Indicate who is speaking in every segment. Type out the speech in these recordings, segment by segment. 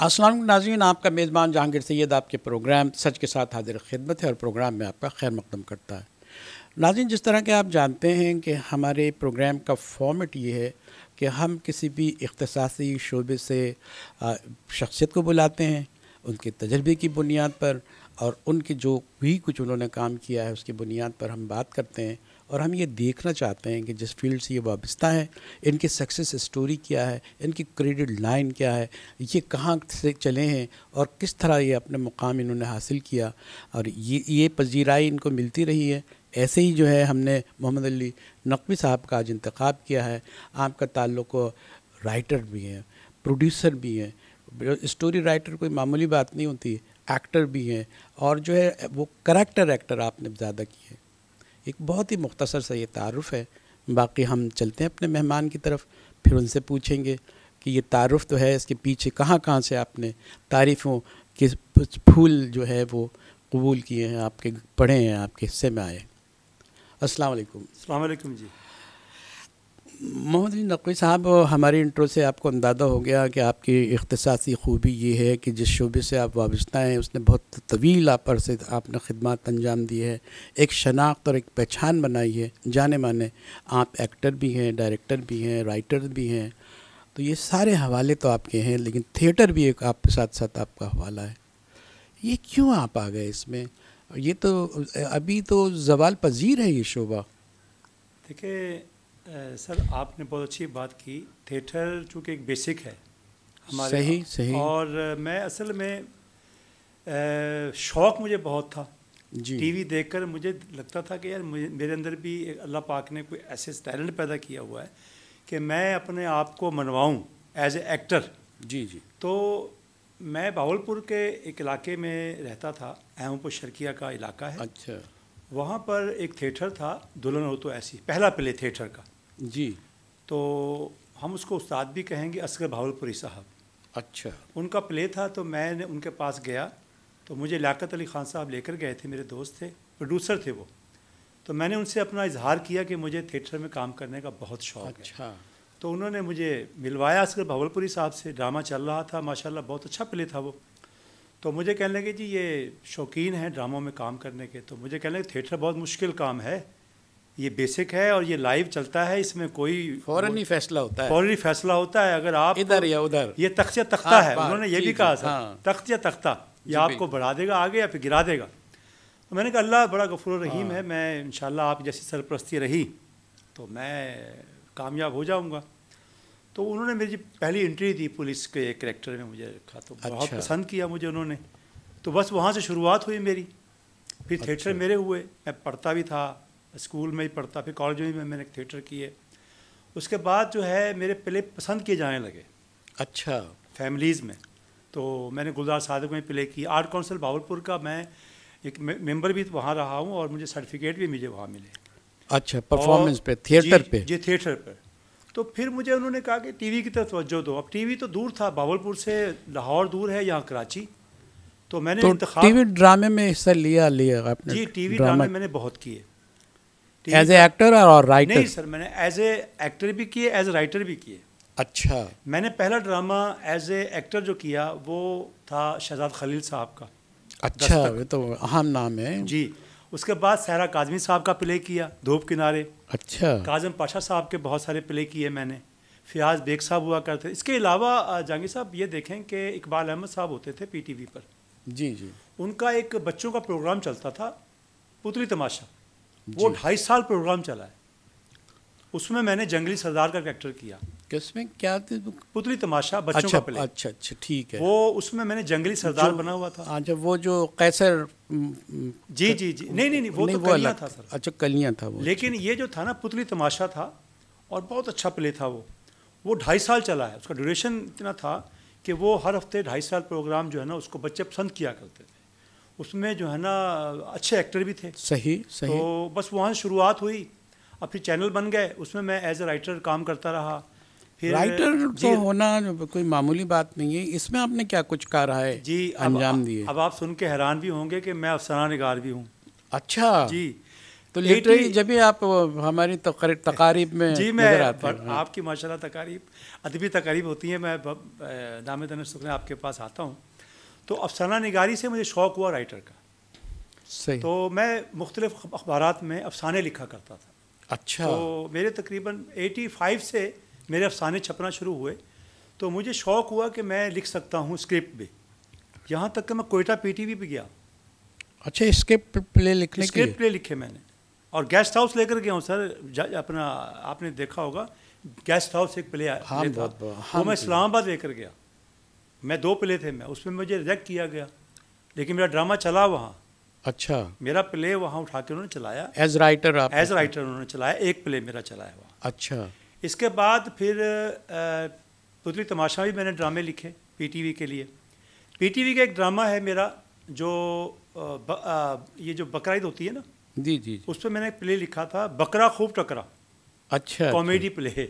Speaker 1: असलम नाजीन आपका मेज़बान जहांगीर सैद आपके प्रोग्राम सच के साथ हाजिर खिदमत है और प्रोग्राम में आपका खैर मकदम करता है। नाजिन जिस तरह के आप जानते हैं कि हमारे प्रोग्राम का फॉर्मेट ये है कि हम किसी भी अख्तसासी शोबे से शख्सियत को बुलाते हैं, उनके तजर्बे की बुनियाद पर और उनके जो भी कुछ उन्होंने काम किया है, उसकी बुनियाद पर हम बात करते हैं। और हम ये देखना चाहते हैं कि जिस फ़ील्ड से ये वाबस्ता है, इनकी सक्सेस स्टोरी क्या है, इनकी क्रेडिट लाइन क्या है, ये कहाँ से चले हैं और किस तरह ये अपने मुकाम इन्होंने हासिल किया और ये ये पजीराई इनको मिलती रही है। ऐसे ही जो है हमने मोहम्मद अली नकवी साहब का आज इंतखब किया है। आपका ताल्लुक राइटर भी हैं प्रोड्यूसर भी हैं स्टोरी राइटर कोई मामूली बात नहीं होती एक्टर भी हैं और जो है वो करेक्टर एक्टर आपने ज़्यादा किए एक बहुत ही मुख्तसर सा ये तारफ़ है। बाकी हम चलते हैं अपने मेहमान की तरफ़, फिर उनसे पूछेंगे कि ये तारफ़ तो है, इसके पीछे कहाँ कहाँ से आपने तारीफ़ों के फूल जो है वो कबूल किए हैं, आपके पढ़े हैं, आपके हिस्से में आए अस्सलाम
Speaker 2: वालेकुम जी।
Speaker 1: मोहम्मद नकवी साहब, हमारी इंट्रो से आपको अंदाज़ा हो गया कि आपकी अख्तसासी खूबी ये है कि जिस शोबे से आप वाबस्ता हैं, उसने बहुत तवील आप से आपने खदमात अंजाम दी है, एक शनाख्त और एक पहचान बनाई है, जाने माने आप एक्टर भी हैं, डायरेक्टर भी हैं, राइटर भी हैं। तो ये सारे हवाले तो आपके हैं, लेकिन थिएटर भी एक आपके साथ साथ आपका हवाला है। ये क्यों आप आ गए इसमें? ये तो अभी तो जवाल पजीर है ये शोबा।
Speaker 2: देखिए सर आपने बहुत अच्छी बात की। थिएटर चूँकि एक बेसिक है
Speaker 1: हमारे सही सही।
Speaker 2: और मैं असल में शौक़ मुझे बहुत था। जी। टीवी देखकर मुझे लगता था कि यार मुझे मेरे अंदर भी अल्लाह पाक ने कोई ऐसे टैलेंट पैदा किया हुआ है कि मैं अपने आप को मनवाऊँ एज ए एक्टर
Speaker 1: जी जी।
Speaker 2: तो मैं बावलपुर के एक इलाके में रहता था अहमपुर शर्किया का इलाका है।
Speaker 1: अच्छा।
Speaker 2: वहाँ पर एक थिएटर था दुल्हन हो तो ऐसी पहला प्ले थिएटर का।
Speaker 1: जी।
Speaker 2: तो हम उसको उस्ताद भी कहेंगे असगर भावलपुरी साहब।
Speaker 1: अच्छा।
Speaker 2: उनका प्ले था तो मैंने उनके पास गया तो मुझे लियाकत अली ख़ान साहब लेकर गए थे मेरे दोस्त थे प्रोड्यूसर थे वो। तो मैंने उनसे अपना इजहार किया कि मुझे थिएटर में काम करने का बहुत शौक़
Speaker 1: अच्छा।
Speaker 2: है तो उन्होंने मुझे मिलवाया असगर भावलपुरी साहब से ड्रामा चल रहा था माशाल्लाह बहुत अच्छा प्ले था वो। तो मुझे कहने लगे जी ये शौकीन है ड्रामों में काम करने के। तो मुझे कहने लगे थिएटर बहुत मुश्किल काम है। ये बेसिक है और ये लाइव चलता है इसमें कोई
Speaker 1: फ़ौरन ही फैसला होता है
Speaker 2: फ़ौरन ही फैसला होता है अगर आप
Speaker 1: इधर या उधर
Speaker 2: ये तख्त या तख्ता हाँ, है उन्होंने ये भी कहा था तख्त या तख्ता ये आपको बढ़ा देगा आगे या फिर गिरा देगा तो मैंने कहा अल्लाह बड़ा गफूर रहीम हाँ। है मैं इन आप जैसी सरपरस्ती रही तो मैं कामयाब हो जाऊँगा तो उन्होंने मेरी पहली एंट्री दी पुलिस के एक करेक्टर में मुझे रखा तो अच्छा। बहुत पसंद किया मुझे उन्होंने तो बस वहाँ से शुरुआत हुई मेरी फिर अच्छा। थिएटर अच्छा। मेरे हुए मैं पढ़ता भी था स्कूल में ही पढ़ता फिर कॉलेज में मैंने थिएटर किए उसके बाद जो है मेरे प्ले पसंद किए जाने लगे।
Speaker 1: अच्छा।
Speaker 2: फैमिलीज़ में। तो मैंने गुलजार सादक में प्ले की। आर्ट काउंसिल बावलपुर का मैं एक मेंबर भी वहाँ रहा हूँ और मुझे सर्टिफिकेट भी मुझे वहाँ मिले।
Speaker 1: अच्छा परफॉर्मेंस पे थिएटर पे?
Speaker 2: जी थिएटर पर तो फिर मुझे उन्होंने कहा कि टीवी की तरफ़ तवज्जो दो। अब टीवी तो दूर था बावलपुर से लाहौर दूर है यहाँ कराची। तो मैंने
Speaker 1: तो टीवी ड्रामे में हिस्सा लिया लिया आपने
Speaker 2: जी टीवी ड्रामे मैंने बहुत किए।
Speaker 1: एज ए एक्टर और राइटर
Speaker 2: नहीं सर मैंने एज ए एक्टर भी किए एज ए राइटर भी किए
Speaker 1: अच्छा।
Speaker 2: मैंने पहला ड्रामा एज ए एक्टर जो किया वो था शहजाद खलील साहब का
Speaker 1: अच्छा ये तो अहम नाम है।
Speaker 2: जी उसके बाद सहरा काजमी साहब का प्ले किया धूप किनारे।
Speaker 1: अच्छा।
Speaker 2: काजम पाशा साहब के बहुत सारे प्ले किए मैंने। फियाज बेग साहब हुआ करते इसके अलावा जहांगीर साहब ये देखें कि इकबाल अहमद साहब होते थे पीटीवी पर।
Speaker 1: जी जी।
Speaker 2: उनका एक बच्चों का प्रोग्राम चलता था पुतली तमाशा। वो ढाई साल प्रोग्राम चला है। उसमें मैंने जंगली सरदार का कैरेक्टर किया।
Speaker 1: किसमें? क्या
Speaker 2: पुतली तमाशा बच्चों
Speaker 1: अच्छा,
Speaker 2: का प्ले
Speaker 1: अच्छा अच्छा ठीक है।
Speaker 2: वो उसमें मैंने जंगली सरदार बना हुआ था।
Speaker 1: अच्छा वो जो कैसर
Speaker 2: जी जी जी। नहीं नहीं नहीं वो नहीं, तो था सर।
Speaker 1: अच्छा कलियाँ था वो
Speaker 2: लेकिन ये जो था ना पुतली तमाशा था और बहुत अच्छा प्ले था वो। वो ढाई साल चला है। उसका ड्यूरेशन इतना था कि वो हर हफ़्ते ढाई साल प्रोग्राम जो है ना उसको बच्चे पसंद किया करते थे। उसमें जो है ना अच्छे एक्टर भी थे।
Speaker 1: सही सही।
Speaker 2: तो बस वहाँ शुरुआत हुई। अब फिर चैनल बन गए। उसमें मैं एज ए राइटर काम करता रहा।
Speaker 1: फिर राइटर तो होना कोई मामूली बात नहीं है। इसमें आपने क्या कुछ कहा है?
Speaker 2: जी
Speaker 1: अंजाम दिए।
Speaker 2: अब आप सुन के हैरान भी होंगे कि मैं अफसरा निगार भी हूँ।
Speaker 1: अच्छा।
Speaker 2: जी।
Speaker 1: तो लिटरली जब भी आप हमारी तकारीब में
Speaker 2: जी मैं आते हैं। हाँ। आपकी माशाल्लाह तकारीब अदबी तकारीब होती है। मैं दाम तन सुखने आपके पास आता हूँ। तो अफसाना निगारी से मुझे शौक़ हुआ राइटर का। सही। तो मैं मुख्तलिफ़ अखबार में अफसाने लिखा करता था।
Speaker 1: अच्छा।
Speaker 2: तो मेरे तकरीबन 85 से मेरे अफसाने छपना शुरू हुए। तो मुझे शौक़ हुआ कि मैं लिख सकता हूँ स्क्रिप्ट भी। यहाँ तक कि मैं कोयटा पी पीटीवी भी गया।
Speaker 1: अच्छा स्क्रिप्ट प्ले लिखने
Speaker 2: स्क्रिप्ट प्ले लिखे मैंने। और गेस्ट हाउस लेकर गया हूँ सर। अपना आपने देखा होगा गेस्ट हाउस एक प्ले आया हाँ, था। वो मैं इस्लामाबाद लेकर गया। मैं दो प्ले थे मैं उसमें मुझे रिजेक्ट किया गया। लेकिन मेरा ड्रामा चला वहाँ।
Speaker 1: अच्छा।
Speaker 2: मेरा प्ले वहाँ उठा के उन्होंने चलाया।
Speaker 1: एज राइटर आप
Speaker 2: एज राइटर उन्होंने चलाया एक प्ले मेरा चलाया वहाँ।
Speaker 1: अच्छा।
Speaker 2: इसके बाद फिर पुतली तमाशा भी मैंने ड्रामे लिखे पीटीवी के लिए। पीटीवी का एक ड्रामा है मेरा जो ब, आ, ये जो बकरा होती है ना
Speaker 1: जी जी, जी।
Speaker 2: उस पर मैंने प्ले लिखा था बकरा खूब टकरा।
Speaker 1: अच्छा
Speaker 2: कॉमेडी अच्छा। प्ले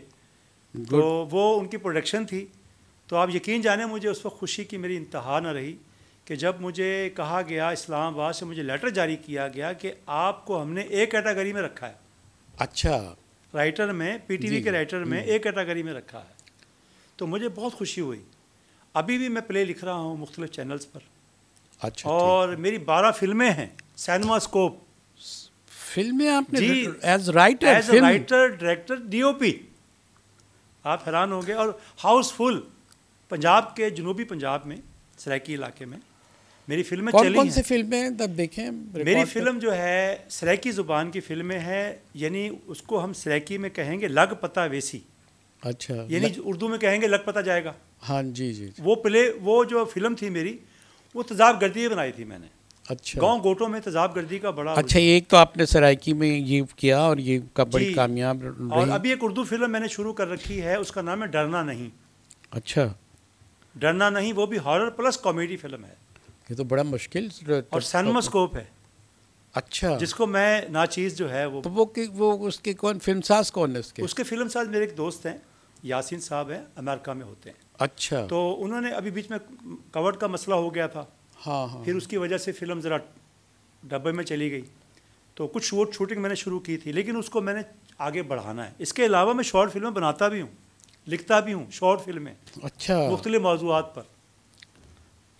Speaker 2: तो वो उनकी प्रोडक्शन थी। तो आप यकीन जाने मुझे उस वक्त खुशी की मेरी इंतहा न रही कि जब मुझे कहा गया इस्लामाबाद से मुझे लेटर जारी किया गया कि आपको हमने एक कैटेगरी में रखा है।
Speaker 1: अच्छा।
Speaker 2: राइटर में पीटीवी के राइटर में एक कैटेगरी में रखा है। तो मुझे बहुत खुशी हुई। अभी भी मैं प्ले लिख रहा हूँ मुख्तलिफ़ चैनल्स पर।
Speaker 1: अच्छा
Speaker 2: और मेरी बारह फ़िल्में हैं सैनमा स्कोप।
Speaker 1: फ़िल्में आपने जी। As writer
Speaker 2: as writer director DOP आप हैरान होंगे। और हाउसफुल पंजाब के जनूबी पंजाब में सराइकी इलाके में मेरी फ़िल्में
Speaker 1: कौन चली कौन सी फ़िल्में तब देखें
Speaker 2: मेरी फ़िल्म जो है सराइकी ज़ुबान की फ़िल्में हैं यानी उसको हम सराइकी में कहेंगे लग पता वेसी।
Speaker 1: अच्छा
Speaker 2: यानी उर्दू में कहेंगे लग पता जाएगा।
Speaker 1: हाँ जी जी
Speaker 2: वो प्ले वो जो फ़िल्म थी मेरी वो तजाब गर्दी बनाई थी मैंने।
Speaker 1: अच्छा।
Speaker 2: गाँव गोटों में तजाब गर्दी का बड़ा
Speaker 1: अच्छा एक तो आपने सराइकी में ये किया और ये का बड़ी कामयाब
Speaker 2: और अभी एक उर्दू फ़िल्म मैंने शुरू कर रखी है उसका नाम है डरना नहीं।
Speaker 1: अच्छा।
Speaker 2: डरना नहीं वो भी हॉरर प्लस कॉमेडी फ़िल्म है।
Speaker 1: ये तो बड़ा मुश्किल
Speaker 2: और सैनमास्कोप है।
Speaker 1: अच्छा।
Speaker 2: जिसको मैं नाचीज जो है वो
Speaker 1: तो वो कि, वो उसके कौन फ़िल्म साज कौन है उसके?
Speaker 2: उसके फ़िल्म साज मेरे एक दोस्त हैं यासीन साहब हैं अमेरिका में होते हैं।
Speaker 1: अच्छा।
Speaker 2: तो उन्होंने अभी बीच में कवर्ड का मसला हो गया था।
Speaker 1: हाँ हाँ।
Speaker 2: फिर उसकी वजह से फ़िल्म ज़रा डब्बे में चली गई। तो कुछ शूट शूटिंग मैंने शुरू की थी लेकिन उसको मैंने आगे बढ़ाना है। इसके अलावा मैं शॉर्ट फ़िल्में बनाता भी हूँ। लिखता भी हूँ शॉर्ट फ़िल्में
Speaker 1: अच्छा।
Speaker 2: मुख्तलि मौजूद पर।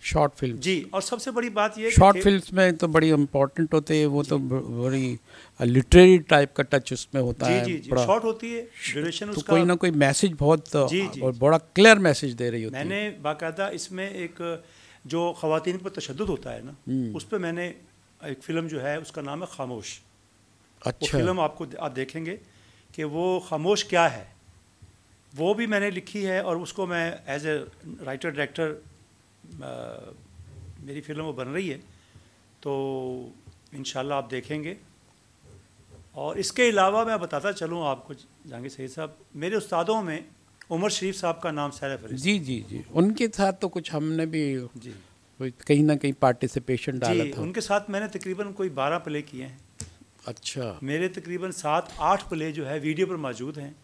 Speaker 1: शॉर्ट फ़िल्म
Speaker 2: जी और सबसे बड़ी बात ये
Speaker 1: शॉर्ट फ़िल्म में तो बड़ी इम्पोर्टेंट होते हैं वो तो बड़ी लिटरेरी टाइप का टच उसमें होता
Speaker 2: जी, है जी, जी, शॉर्ट होती है ड्यूरेशन
Speaker 1: तो उसका कोई ना कोई मैसेज बहुत जी, जी, और बड़ा क्लियर मैसेज दे रही होती
Speaker 2: मैंने है। मैंने बाकायदा इसमें एक जो ख़वान पर तशद होता है ना हम्म। उस पर मैंने एक फ़िल्म जो है उसका नाम है खामोश।
Speaker 1: अच्छा।
Speaker 2: फ़िल्म आपको आप देखेंगे कि वो खामोश क्या है। वो भी मैंने लिखी है और उसको मैं एज ए राइटर डायरेक्टर मेरी फ़िल्म वो बन रही है। तो इन आप देखेंगे। और इसके अलावा मैं बताता चलूँ आपको जहांगीर सही साहब मेरे उस्तादों में उमर शरीफ साहब का नाम सैर फरी
Speaker 1: जी जी जी। उनके साथ तो कुछ हमने भी जी। कहीं ना कहीं पार्टिसिपेशन डाला था।
Speaker 2: उनके साथ मैंने तकरीबन कोई बारह प्ले किए हैं।
Speaker 1: अच्छा।
Speaker 2: मेरे तकरीबन सात आठ प्ले जो है वीडियो पर मौजूद हैं।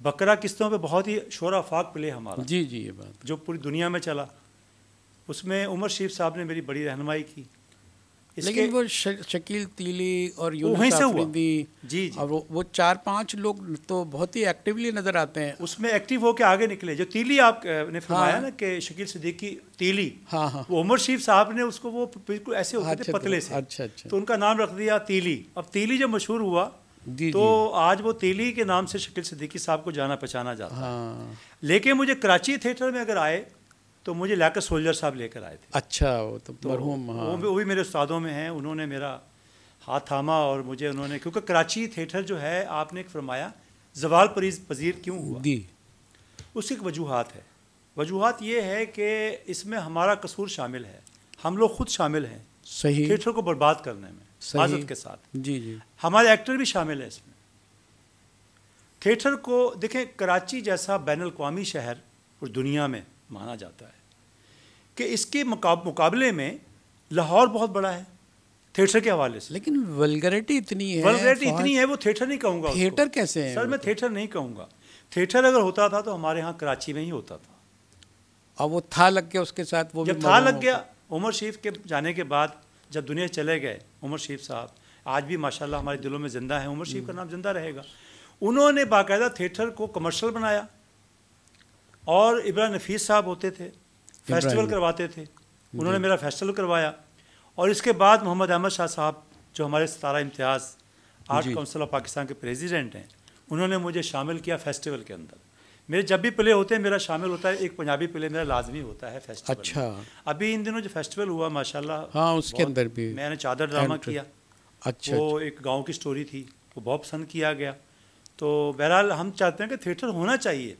Speaker 2: बकरा किस्तों पे बहुत ही शोरा फाक प्ले हमारा।
Speaker 1: जी जी ये बात।
Speaker 2: जो पूरी दुनिया में चला। उसमें उमर शरीफ साहब ने मेरी बड़ी रहनमाई की।
Speaker 1: लेकिन वो शकील तीली और
Speaker 2: वहीं से हुआ। जी
Speaker 1: जी। और वो, वो चार पाँच लोग तो बहुत ही एक्टिवली नज़र आते हैं।
Speaker 2: उसमें एक्टिव होकर आगे निकले। जो तीली आप ने फरमाया हाँ, ना कि शकील सिद्दीकी तीली
Speaker 1: हाँ हाँ।
Speaker 2: वो उमर शरीफ साहब ने उसको वो बिल्कुल ऐसे होते
Speaker 1: अच्छा,
Speaker 2: थे पतले से।
Speaker 1: अच्छा अच्छा।
Speaker 2: तो उनका नाम रख दिया तीली। अब तीली जब मशहूर हुआ
Speaker 1: जी,
Speaker 2: तो जी. आज वो तेली के नाम से शकील सिद्दीकी साहब को जाना पहचाना जाता
Speaker 1: हाँ।
Speaker 2: लेकिन मुझे कराची थिएटर में अगर आए तो मुझे लाकर सोल्जर साहब लेकर आए थे।
Speaker 1: अच्छा वो तो, तो मरहूम
Speaker 2: हाँ। वो, भी, वो भी मेरे उस्तादों में हैं उन्होंने मेरा हाथ थामा और मुझे उन्होंने क्योंकि कराची थिएटर जो है आपने एक फरमाया जवाल परीज पजीर क्यों हुआ?
Speaker 1: दी
Speaker 2: उसकी एक वजूहत है। वजूहत ये है कि इसमें हमारा कसूर शामिल है। हम लोग खुद शामिल हैं
Speaker 1: सही।
Speaker 2: थिएटर को बर्बाद करने में। माजत के साथ।
Speaker 1: जी जी।
Speaker 2: हमारे एक्टर भी शामिल है इसमें। थिएटर को देखें कराची जैसा बैन अवी शहर और दुनिया में माना जाता है कि इसके मुकाबले में लाहौर बहुत बड़ा है थिएटर के हवाले से।
Speaker 1: लेकिन वलगरिटी इतनी है
Speaker 2: वलगरिटी इतनी है वो थिएटर नहीं कहूँगा
Speaker 1: थिएटर कैसे है
Speaker 2: सर मैं थिएटर नहीं कहूँगा। थिएटर अगर होता था तो हमारे यहाँ कराची में ही होता था।
Speaker 1: और वो था लग गया उसके साथ वो
Speaker 2: जब था लग गया उमर शरीफ के जाने के बाद जब दुनिया चले गए उमर शरीफ साहब आज भी माशाल्लाह हमारे दिलों में ज़िंदा है उमर शरीफ का नाम ज़िंदा रहेगा। उन्होंने बाकायदा थिएटर को कमर्शल बनाया और इब्राहिम नफीस साहब होते थे फेस्टिवल करवाते थे। उन्होंने मेरा फेस्टिवल करवाया और इसके बाद मोहम्मद अहमद शाह साहब जो हमारे Sitara Imtiaz art council of Pakistan के प्रेसिडेंट हैं उन्होंने मुझे शामिल किया फेस्टिवल के अंदर। मेरे जब भी प्ले होते हैं मेरा शामिल होता है एक पंजाबी प्ले मेरा लाजमी होता है फेस्टिवल
Speaker 1: अच्छा।
Speaker 2: अभी इन दिनों जो फेस्टिवल हुआ माशाल्लाह
Speaker 1: हाँ उसके अंदर भी।
Speaker 2: मैंने चादर ड्रामा किया।
Speaker 1: अच्छा
Speaker 2: वो एक गाँव की स्टोरी थी वो बहुत पसंद किया गया। तो बहरहाल हम चाहते हैं कि थिएटर होना चाहिए।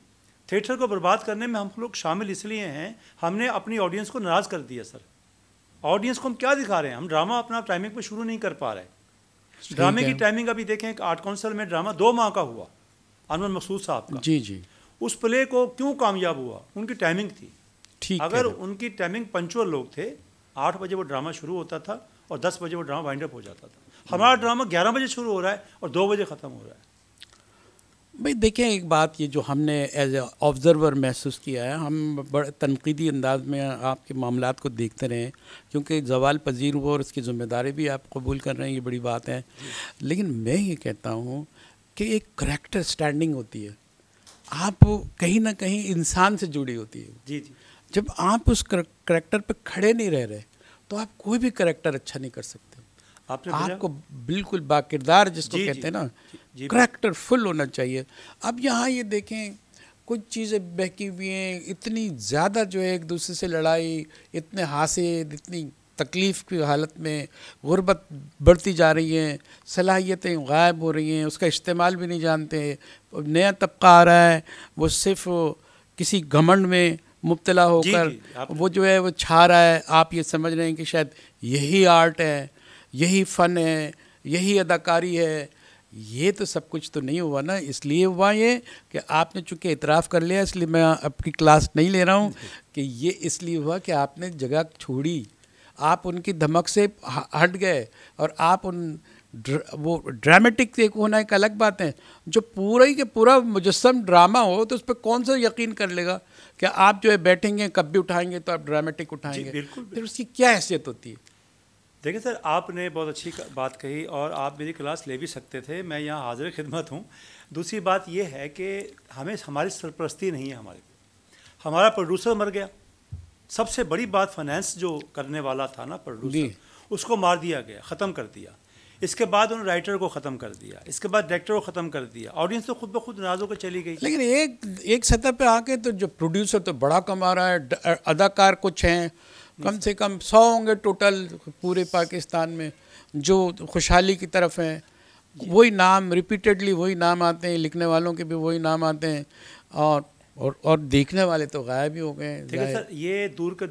Speaker 2: थिएटर को बर्बाद करने में हम लोग शामिल इसलिए हैं हमने अपनी ऑडियंस को नाराज़ कर दिया सर ऑडियंस को हम क्या दिखा रहे हैं? हम ड्रामा अपना टाइमिंग पर शुरू नहीं कर पा रहे। ड्रामे की टाइमिंग अभी देखें आर्ट काउंसिल में ड्रामा दो माह का हुआ अनवर मकसूद साहब का।
Speaker 1: जी जी।
Speaker 2: उस प्ले को क्यों कामयाब हुआ? उनकी टाइमिंग थी।
Speaker 1: ठीक
Speaker 2: अगर उनकी टाइमिंग पंचुअल लोग थे आठ बजे वो ड्रामा शुरू होता था और दस बजे वो ड्रामा वाइंड अप हो जाता था। हमारा ड्रामा ग्यारह बजे शुरू हो रहा है और दो बजे ख़त्म हो रहा है।
Speaker 1: भाई देखें एक बात ये जो हमने एज ए ऑब्ज़र्वर महसूस किया है हम बड़े तनकीदी अंदाज में आपके मामला को देखते रहे क्योंकि जवाल पजीर हुआ और उसकी ज़िम्मेदारी भी आप कबूल कर रहे हैं ये बड़ी बात है। लेकिन मैं ये कहता हूँ कि एक करेक्टर स्टैंडिंग होती है। आप कहीं ना कहीं इंसान से जुड़ी होती है।
Speaker 2: जी जी।
Speaker 1: जब आप उस करेक्टर पर खड़े नहीं रह रहे तो आप कोई भी करेक्टर अच्छा नहीं कर सकते। आपने आपको बिल्कुल बाकिरदार जिसको जी, कहते हैं ना करेक्टर फुल होना चाहिए। अब यहाँ ये देखें कुछ चीज़ें बहकी हुई हैं इतनी ज़्यादा जो है एक दूसरे से लड़ाई इतने हासिल इतनी तकलीफ़ की हालत में गुर्बत बढ़ती जा रही है सलाहियतें गायब हो रही हैं उसका इस्तेमाल भी नहीं जानते नया तबका आ रहा है वो सिर्फ़ किसी घमंड में मुबतला होकर वो जो है वो छा रहा है। आप ये समझ रहे हैं कि शायद यही आर्ट है यही फ़न है यही अदाकारी है। ये तो सब कुछ तो नहीं हुआ ना इसलिए हुआ ये कि आपने चूँकि इतराफ़ कर लिया इसलिए मैं आपकी क्लास नहीं ले रहा हूँ कि ये इसलिए हुआ कि आपने जगह छोड़ी। आप उनकी धमक से हट गए और आप उन ड्र, वो ड्रामेटिक एक होना एक अलग बात है। जो पूरा ही के पूरा मुजस्म ड्रामा हो तो उस पर कौन सा यकीन कर लेगा कि आप जो है बैठेंगे कब भी उठाएँगे तो आप ड्रामेटिक उठाएँगे। फिर उसकी क्या हैसियत होती है?
Speaker 2: देखिए सर आपने बहुत अच्छी बात कही और आप मेरी क्लास ले भी सकते थे मैं यहाँ हाजिर खिदमत हूँ। दूसरी बात यह है कि हमें हमारी सरपरस्ती नहीं है हमारे हमारा प्रोड्यूसर मर गया। सबसे बड़ी बात फाइनेंस जो करने वाला था ना प्रोड्यूसर उसको मार दिया गया ख़त्म कर दिया। इसके बाद उन्होंने राइटर को ख़त्म कर दिया इसके बाद डायरेक्टर को ख़त्म कर दिया ऑडियंस तो खुद ब खुद नाराज़ होकर चली गई।
Speaker 1: लेकिन एक एक सतह पे आके तो जो प्रोड्यूसर तो बड़ा कमा रहा है अदाकार कुछ हैं कम से कम सौ होंगे टोटल पूरे पाकिस्तान में जो खुशहाली की तरफ़ हैं। वही नाम रिपीटेडली वही नाम आते हैं लिखने वालों के भी वही नाम आते हैं। और और और देखने वाले तो गायब ही हो गए
Speaker 2: ठीक है सर ये दूर के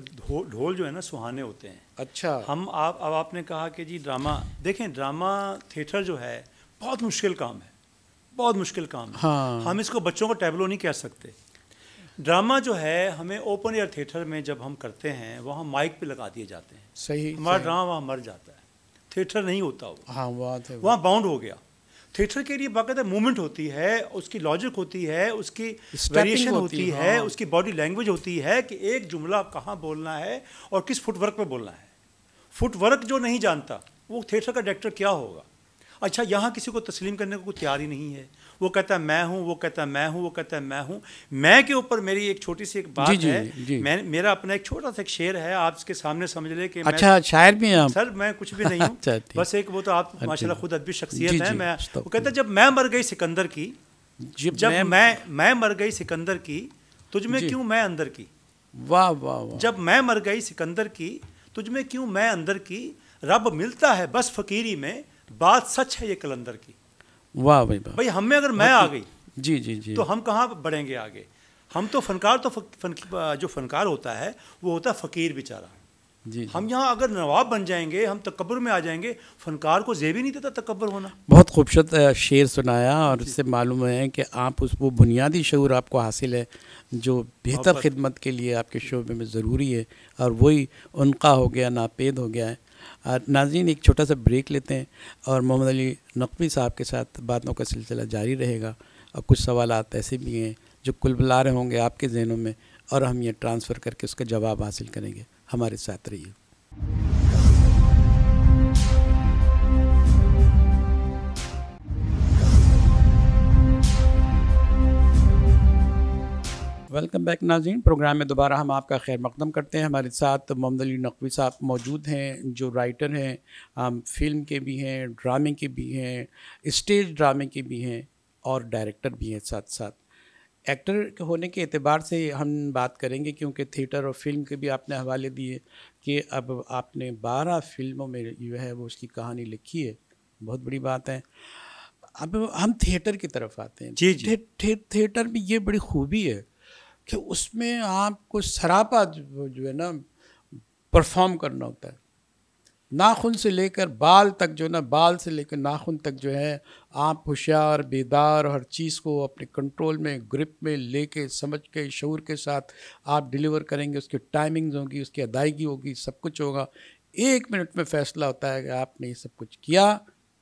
Speaker 2: ढोल जो है ना सुहाने होते हैं।
Speaker 1: अच्छा।
Speaker 2: हम आप अब आपने कहा कि जी ड्रामा देखें ड्रामा थिएटर जो है बहुत मुश्किल काम है बहुत मुश्किल काम है। हाँ। हम इसको बच्चों को टैबलो नहीं कह सकते। ड्रामा जो है हमें ओपन एयर थिएटर में जब हम करते हैं वहाँ माइक पे लगा दिए जाते हैं।
Speaker 1: सही
Speaker 2: हमारा ड्रामा वहाँ मर जाता है। थिएटर नहीं होता वो।
Speaker 1: हाँ बात है।
Speaker 2: वहाँ बाउंड हो गया। थिएटर के लिए बाकायदा मूवमेंट होती है उसकी लॉजिक होती है उसकी वेरिएशन होती, होती है हाँ। उसकी बॉडी लैंग्वेज होती है कि एक जुमला कहाँ बोलना है और किस फुटवर्क पर बोलना है फुटवर्क जो नहीं जानता वो थिएटर का डायरेक्टर क्या होगा अच्छा यहाँ किसी को तस्लीम करने को कोई तैयार ही नहीं है। वो कहता है मैं हूँ वो कहता है मैं हूँ वो कहता है मैं हूँ। मैं के ऊपर मेरी एक छोटी सी एक बात जी, जी, है। जी. मैं मेरा अपना एक छोटा सा एक शेर है आप इसके सामने समझ ले कि
Speaker 1: अच्छा शायर भी हैं
Speaker 2: सर मैं कुछ भी नहीं हूँ। अच्छा, बस एक वो तो आप अच्छा। माशाल्लाह खुद अदबी शख्सियत है। मैं वो कहता जब मैं मर गई सिकंदर की जब मैं मैं मर गई सिकंदर की तुझ में क्यों मैं अंदर की?
Speaker 1: वाह वाह।
Speaker 2: जब मैं मर गई सिकंदर की तुझ में क्यों मैं अंदर की? रब मिलता है बस फकीरी में बात सच है ये कलंदर की।
Speaker 1: वाह भाई वाह।
Speaker 2: भाई हमें अगर मैं आ गई
Speaker 1: जी जी जी।
Speaker 2: तो हम कहाँ बढ़ेंगे आगे? हम तो फनकार तो फन, जो फनकार होता है वो होता है फ़कीर बेचारा। जी हम यहाँ अगर नवाब बन जाएँगे हम तकबर में आ जाएँगे फनकार को जेबी नहीं देता तकबर होना।
Speaker 1: बहुत खूबसूरत शेर सुनाया और इससे मालूम है कि आप उस वो बुनियादी शूर आपको हासिल है जो बेहतर खिदमत के लिए आपके शोबे में ज़रूरी है और वही उनका हो गया नापेद हो गया है। नाजीन एक छोटा सा ब्रेक लेते हैं और मोहम्मद अली नकवी साहब के साथ बातों का सिलसिला जारी रहेगा और कुछ सवाल ऐसे भी हैं जो कुल बुला रहे होंगे आपके जहनों में और हम ये ट्रांसफ़र करके उसका जवाब हासिल करेंगे। हमारे साथ रहिए। वेलकम बैक नाजीन प्रोग्राम में दोबारा हम आपका खैर मकदम करते हैं। हमारे साथ मोहम्मद अली नकवी साहब मौजूद हैं जो राइटर हैं हम फ़िल्म के भी हैं ड्रामे के भी हैं स्टेज ड्रामे के भी हैं और डायरेक्टर भी हैं साथ साथ। एक्टर होने के अतबार से हम बात करेंगे क्योंकि थिएटर और फ़िल्म के भी आपने हवाले दिए कि अब आपने बारह फ़िल्मों में जो है वो उसकी कहानी लिखी है। बहुत बड़ी बात है। अब हम थिएटर की तरफ़ आते हैं।
Speaker 2: जी जी।
Speaker 1: थिएटर में ये बड़ी खूबी है कि उसमें आपको सरापा जो है ना परफॉर्म करना होता है। नाखून से लेकर बाल तक जो ना, बाल से लेकर नाखून तक जो है, आप होशियार, बेदार, हर चीज़ को अपने कंट्रोल में ग्रिप में लेके, समझ के शूर के साथ आप डिलीवर करेंगे, उसकी टाइमिंग्स होगी, उसकी अदायगी होगी, सब कुछ होगा। एक मिनट में फैसला होता है कि आपने ये सब कुछ किया,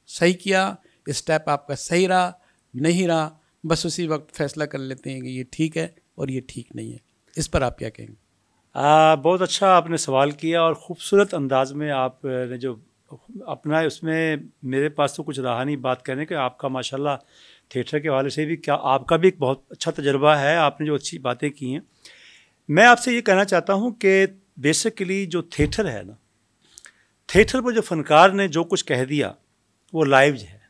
Speaker 1: सही किया स्टेप आपका सही रहा, नहीं रहा, बस उसी वक्त फैसला कर लेते हैं कि ये ठीक है। और ये ठीक नहीं है। इस पर आप क्या कहेंगे?
Speaker 2: आ, बहुत अच्छा आपने सवाल किया और ख़ूबसूरत अंदाज में आपने जो अपना उसमें मेरे पास तो कुछ रहा नहीं बात करने के। आपका माशाल्लाह थिएटर के हवाले से भी क्या आपका भी एक बहुत अच्छा तजर्बा है। आपने जो अच्छी बातें की हैं। मैं आपसे ये कहना चाहता हूँ कि बेसिकली जो थिएटर है ना थिएटर पर जो फनकार ने जो कुछ कह दिया वो लाइव है।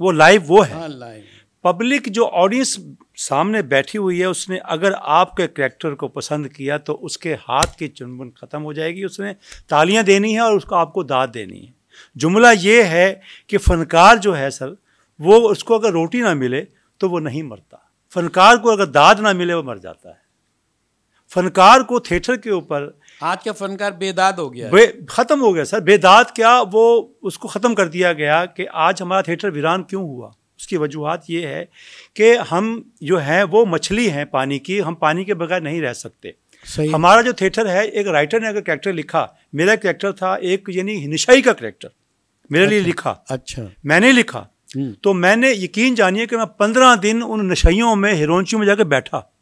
Speaker 2: वो लाइव वो है। हाँ, लाइव पब्लिक जो ऑडियंस सामने बैठी हुई है उसने अगर आपके करेक्टर को पसंद किया तो उसके हाथ की चुनबुन ख़त्म हो जाएगी। उसने तालियाँ देनी है और उसको आपको दाद देनी है। जुमला ये है कि फ़नकार जो है सर वो उसको अगर रोटी ना मिले तो वो नहीं मरता। फ़नकार को अगर दाद ना मिले वो मर जाता है। फ़नकार को थिएटर के ऊपर
Speaker 1: आज का फनकार बेदाद हो गया
Speaker 2: बे ख़त्म हो गया सर। बेदाद क्या वो उसको ख़त्म कर दिया गया कि आज हमारा थिएटर वीरान क्यों हुआ? उसकी वजूहत ये है कि हम जो हैं वो मछली हैं पानी की हम पानी के बगैर नहीं रह सकते। सही। हमारा जो थिएटर है एक राइटर ने अगर कैरेक्टर लिखा मेरा कैरेक्टर था एक यानी निशाई का कैरेक्टर मेरे अच्छा, लिए लिखा।
Speaker 1: अच्छा।
Speaker 2: मैंने लिखा। हम्म। तो मैंने यकीन जानिए कि मैं पंद्रह दिन उन नशाइयों में हिरोंचियों में जाकर बैठा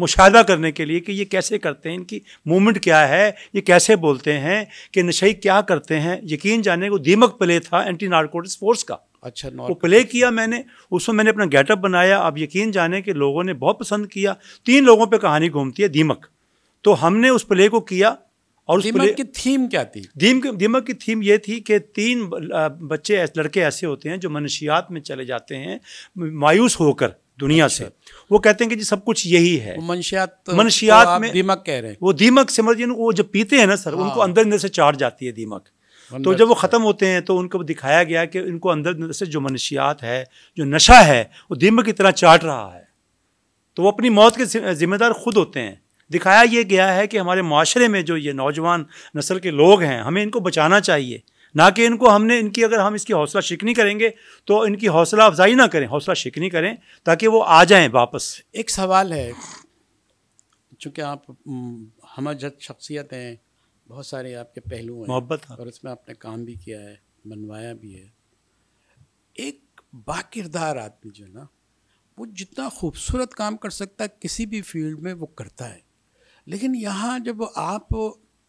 Speaker 2: मुशाह करने के लिए कि ये कैसे करते हैं इनकी मूवमेंट क्या है ये कैसे बोलते हैं कि नशई क्या करते हैं। यकीन जानने को दीमक प्ले था एंटी नारकोटिक्स फोर्स का।
Speaker 1: अच्छा
Speaker 2: वो प्ले किया मैंने उसमें मैंने अपना गेटअप बनाया। आप यकीन जाने कि लोगों ने बहुत पसंद किया। तीन लोगों पे कहानी घूमती है दीमक। तो हमने उस प्ले को किया
Speaker 1: और दीमक की थीम क्या थी?
Speaker 2: दीम दीमक की थीम ये थी कि तीन बच्चे लड़के ऐसे होते हैं जो मनशियात में चले जाते हैं मायूस होकर दुनिया अच्छा। से वो कहते हैं कि जी सब कुछ यही है।
Speaker 1: मनशियात
Speaker 2: मनशियात तो में
Speaker 1: दीमक कह रहे हैं।
Speaker 2: वो दीमक समझिए वो जब पीते हैं ना सर हाँ। उनको अंदर अंदर से चाट जाती है दीमक। तो जब वो ख़त्म होते हैं तो उनको दिखाया गया कि इनको अंदर से जो मनशियात है जो नशा है वो दीमक की तरह चाट रहा है। तो वो अपनी मौत के जिम्मेदार खुद होते हैं। दिखाया ये गया है कि हमारे माशरे में जो ये नौजवान नस्ल के लोग हैं हमें इनको बचाना चाहिए। ना कि इनको हमने इनकी अगर हम इसकी हौसला शिकनी करेंगे तो इनकी हौसला अफजाई ना करें हौसला शिकनी करें ताकि वो आ जाएँ वापस।
Speaker 1: एक सवाल है चूँकि आप हम जद शख्सियत हैं बहुत सारे आपके पहलू हैं
Speaker 2: मोहब्बत
Speaker 1: और इसमें आपने काम भी किया है बनवाया भी है। एक बाकिरदार आदमी जो है ना वो जितना खूबसूरत काम कर सकता है किसी भी फ़ील्ड में वो करता है। लेकिन यहाँ जब आप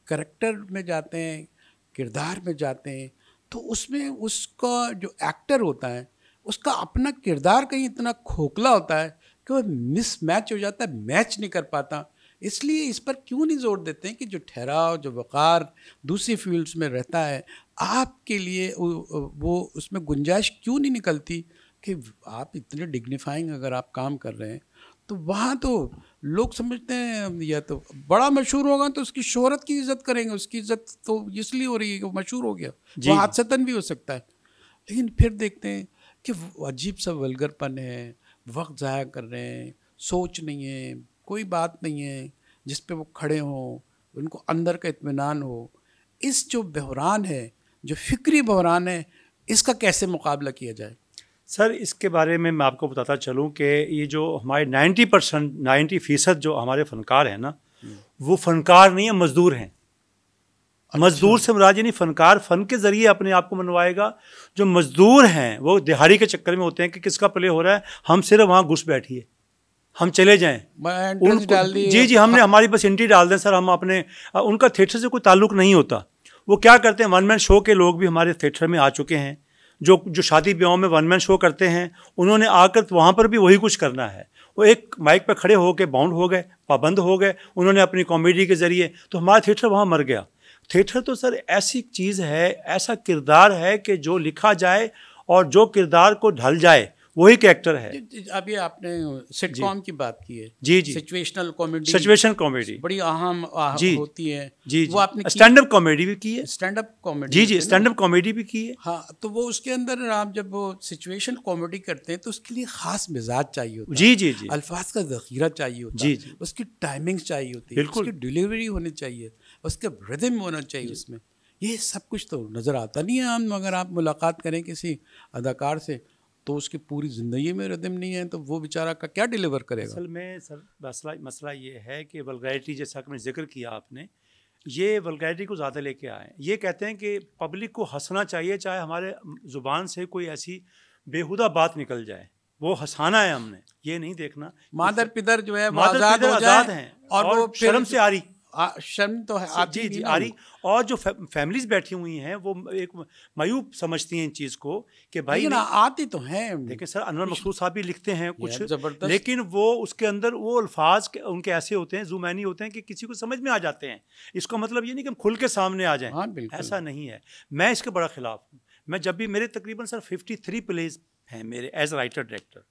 Speaker 1: करेक्टर में जाते हैं किरदार में जाते हैं तो उसमें उसका जो एक्टर होता है उसका अपना किरदार कहीं इतना खोखला होता है कि वह मिस मैच हो जाता है मैच नहीं कर पाता। इसलिए इस पर क्यों नहीं ज़ोर देते हैं कि जो ठहराव जो वक़ार दूसरी फील्ड्स में रहता है आपके लिए वो उसमें गुंजाइश क्यों नहीं निकलती कि आप इतने डिग्निफाइंग अगर आप काम कर रहे हैं तो वहाँ तो लोग समझते हैं या तो बड़ा मशहूर होगा तो उसकी शोहरत की इज़्ज़त करेंगे उसकी इज़्ज़त तो इसलिए हो रही है कि वो मशहूर हो गया। वो हादसतन भी हो सकता है। लेकिन फिर देखते हैं कि अजीब सा वलगरपन है वक्त ज़ाया कर रहे हैं सोच नहीं है कोई बात नहीं है जिस पे वो खड़े हों उनको अंदर का इत्मीनान हो। इस जो बहरान है जो फिक्री बहरान है इसका कैसे मुकाबला किया जाए?
Speaker 2: सर इसके बारे में मैं आपको बताता चलूँ कि ये जो हमारे 90 परसेंट नाइन्टी फ़ीसद जो हमारे फ़नकार हैं ना वो फ़नकार नहीं है मज़दूर हैं। अच्छा। मज़दूर से मुराद नहीं फ़नकार फ़न के ज़रिए अपने आप को मनवाएगा। जो मज़दूर हैं वो दिहाड़ी के चक्कर में होते हैं कि किसका प्ले हो रहा है हम सिर्फ़ वहाँ घुस बैठिए। हम चले जाएँ।
Speaker 1: डाल
Speaker 2: जी जी हमने हमारी बस एंट्री डाल दें सर हम अपने उनका थिएटर से कोई ताल्लुक नहीं होता। वो क्या करते हैं वन मैन शो के लोग भी हमारे थिएटर में आ चुके हैं जो जो शादी ब्याहों में वन मैन शो करते हैं। उन्होंने आकर तो वहाँ पर भी वही कुछ करना है। वो एक माइक पर खड़े होकर बाउंड हो गए पाबंद हो गए उन्होंने अपनी कॉमेडी के ज़रिए तो हमारा थिएटर वहाँ मर गया। थिएटर तो सर ऐसी चीज़ है ऐसा किरदार है कि जो लिखा जाए और जो किरदार को ढल जाए वही कैरेक्टर है।
Speaker 1: अभी आपने सिटकॉम की बात की है।
Speaker 2: जी जी।
Speaker 1: सिचुएशनल कॉमेडी
Speaker 2: सिचुएशन कॉमेडी
Speaker 1: बड़ी अहम
Speaker 2: जी।
Speaker 1: होती है।
Speaker 2: जी वो आपने स्टैंड अप कॉमेडी भी की है।
Speaker 1: स्टैंड अप कॉमेडी
Speaker 2: जी जी स्टैंड अप कॉमेडी भी की है।
Speaker 1: हाँ तो वो उसके अंदर आप जब वो सिचुएशन कॉमेडी करते हैं तो उसके लिए खास मिजाज चाहिए होता
Speaker 2: जी जी जी।
Speaker 1: अल्फाज का जखीरा चाहिए होता
Speaker 2: जी जी।
Speaker 1: उसकी टाइमिंग चाहिए होती है। उसकी डिलीवरी होनी चाहिए। उसके रिदम होना चाहिए उसमें। ये सब कुछ तो नज़र आता नहीं है। हम अगर आप मुलाकात करें किसी अदाकार से तो उसकी पूरी ज़िंदगी में रदम नहीं है तो वो बेचारा का क्या डिलीवर करेगा?
Speaker 2: असल में सर मसला मसला ये है कि वलगैरिटी जैसा कि मैंने ज़िक्र किया आपने ये वलगैरिटी को ज़्यादा लेके आए ये कहते हैं कि पब्लिक को हंसना चाहिए चाहे हमारे ज़ुबान से कोई ऐसी बेहुदा बात निकल जाए। वो हंसाना है हमने ये नहीं देखना।
Speaker 1: मादर पिदर जो है
Speaker 2: मादर पिदर आज़ाद हैं और, और वो शर्म से आ रही
Speaker 1: शर्म तो है आप
Speaker 2: जी जी आ रही और जो फै, फैमिलीज़ बैठी हुई हैं वो एक मायूब समझती हैं इन चीज़ को कि भाई
Speaker 1: ना आती तो हैं।
Speaker 2: देखिए सर अनवर मकसूद साहब भी लिखते हैं कुछ ज़बरदस्त। लेकिन वो उसके अंदर वो अल्फाज उनके ऐसे होते हैं जुमैनी होते हैं कि किसी को समझ में आ जाते हैं। इसका मतलब ये नहीं कि हम खुल के सामने आ जाएँ। हाँ, ऐसा नहीं है। मैं इसके बड़ा खिलाफ हूँ। मैं जब भी मेरे तकरीबन सर फिफ्टी थ्री प्लेज हैं मेरे एज राइटर डायरेक्टर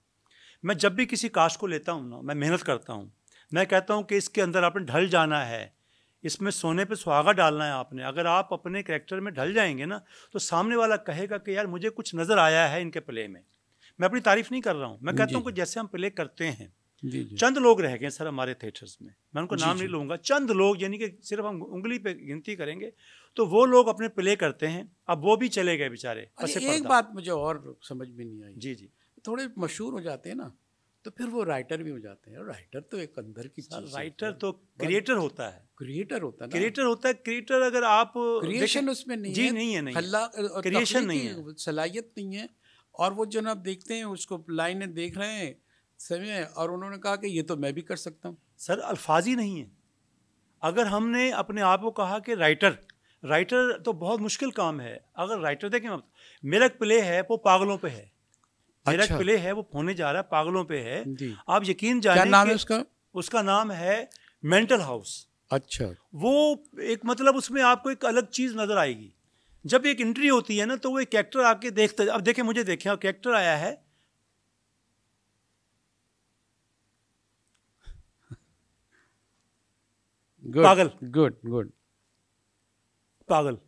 Speaker 2: मैं जब भी किसी कास्ट को लेता हूँ ना मैं मेहनत करता हूँ। मैं कहता हूँ कि इसके अंदर आपने ढल जाना है। इसमें सोने पे सुहागा डालना है आपने। अगर आप अपने करेक्टर में ढल जाएँगे ना तो सामने वाला कहेगा कि यार मुझे कुछ नज़र आया है इनके प्ले में। मैं अपनी तारीफ़ नहीं कर रहा हूँ। मैं कहता हूँ कि जैसे हम प्ले करते हैं जी जी। चंद लोग रह गए सर हमारे थिएटर्स में। मैं उनको नाम नहीं लूँगा। चंद लोग यानी कि सिर्फ़ हम उंगली पे गिनती करेंगे तो वो लोग अपने प्ले करते हैं। अब वो भी चले गए बेचारे।
Speaker 1: एक बात मुझे और समझ में नहीं आई।
Speaker 2: जी जी।
Speaker 1: थोड़े मशहूर हो जाते हैं ना तो फिर वो राइटर भी हो जाते हैं। राइटर तो एक अंदर की
Speaker 2: चीज़ राइटर तो क्रिएटर होता है।
Speaker 1: क्रिएटर होता है
Speaker 2: क्रिएटर होता है क्रिएटर अगर आप
Speaker 1: क्रिएशन उसमें नहीं
Speaker 2: जी है, नहीं है नहीं
Speaker 1: हल्ला क्रिएशन नहीं है। सलाहियत नहीं है। और वो जो ना आप देखते हैं उसको लाइनें देख रहे हैं समय और उन्होंने कहा कि ये तो मैं भी कर सकता हूँ।
Speaker 2: सर अल्फाज ही नहीं है। अगर हमने अपने आप को कहा कि राइटर राइटर तो बहुत मुश्किल काम है। अगर राइटर देखें मेरा प्ले है वो पागलों पे है। मेरा अच्छा। प्ले है वो होने जा रहा है पागलों पे है। आप यकीन जाने
Speaker 1: क्या नाम है उसका?
Speaker 2: उसका नाम है मेंटल हाउस।
Speaker 1: अच्छा।
Speaker 2: वो एक मतलब उसमें आपको एक अलग चीज़ नज़र आएगी। जब एक एंट्री होती है ना तो वो एक कैरेक्टर आके देखते अब देखे मुझे देखे कैरेक्टर आया है।
Speaker 1: Good, पागल। गुड गुड
Speaker 2: पागल।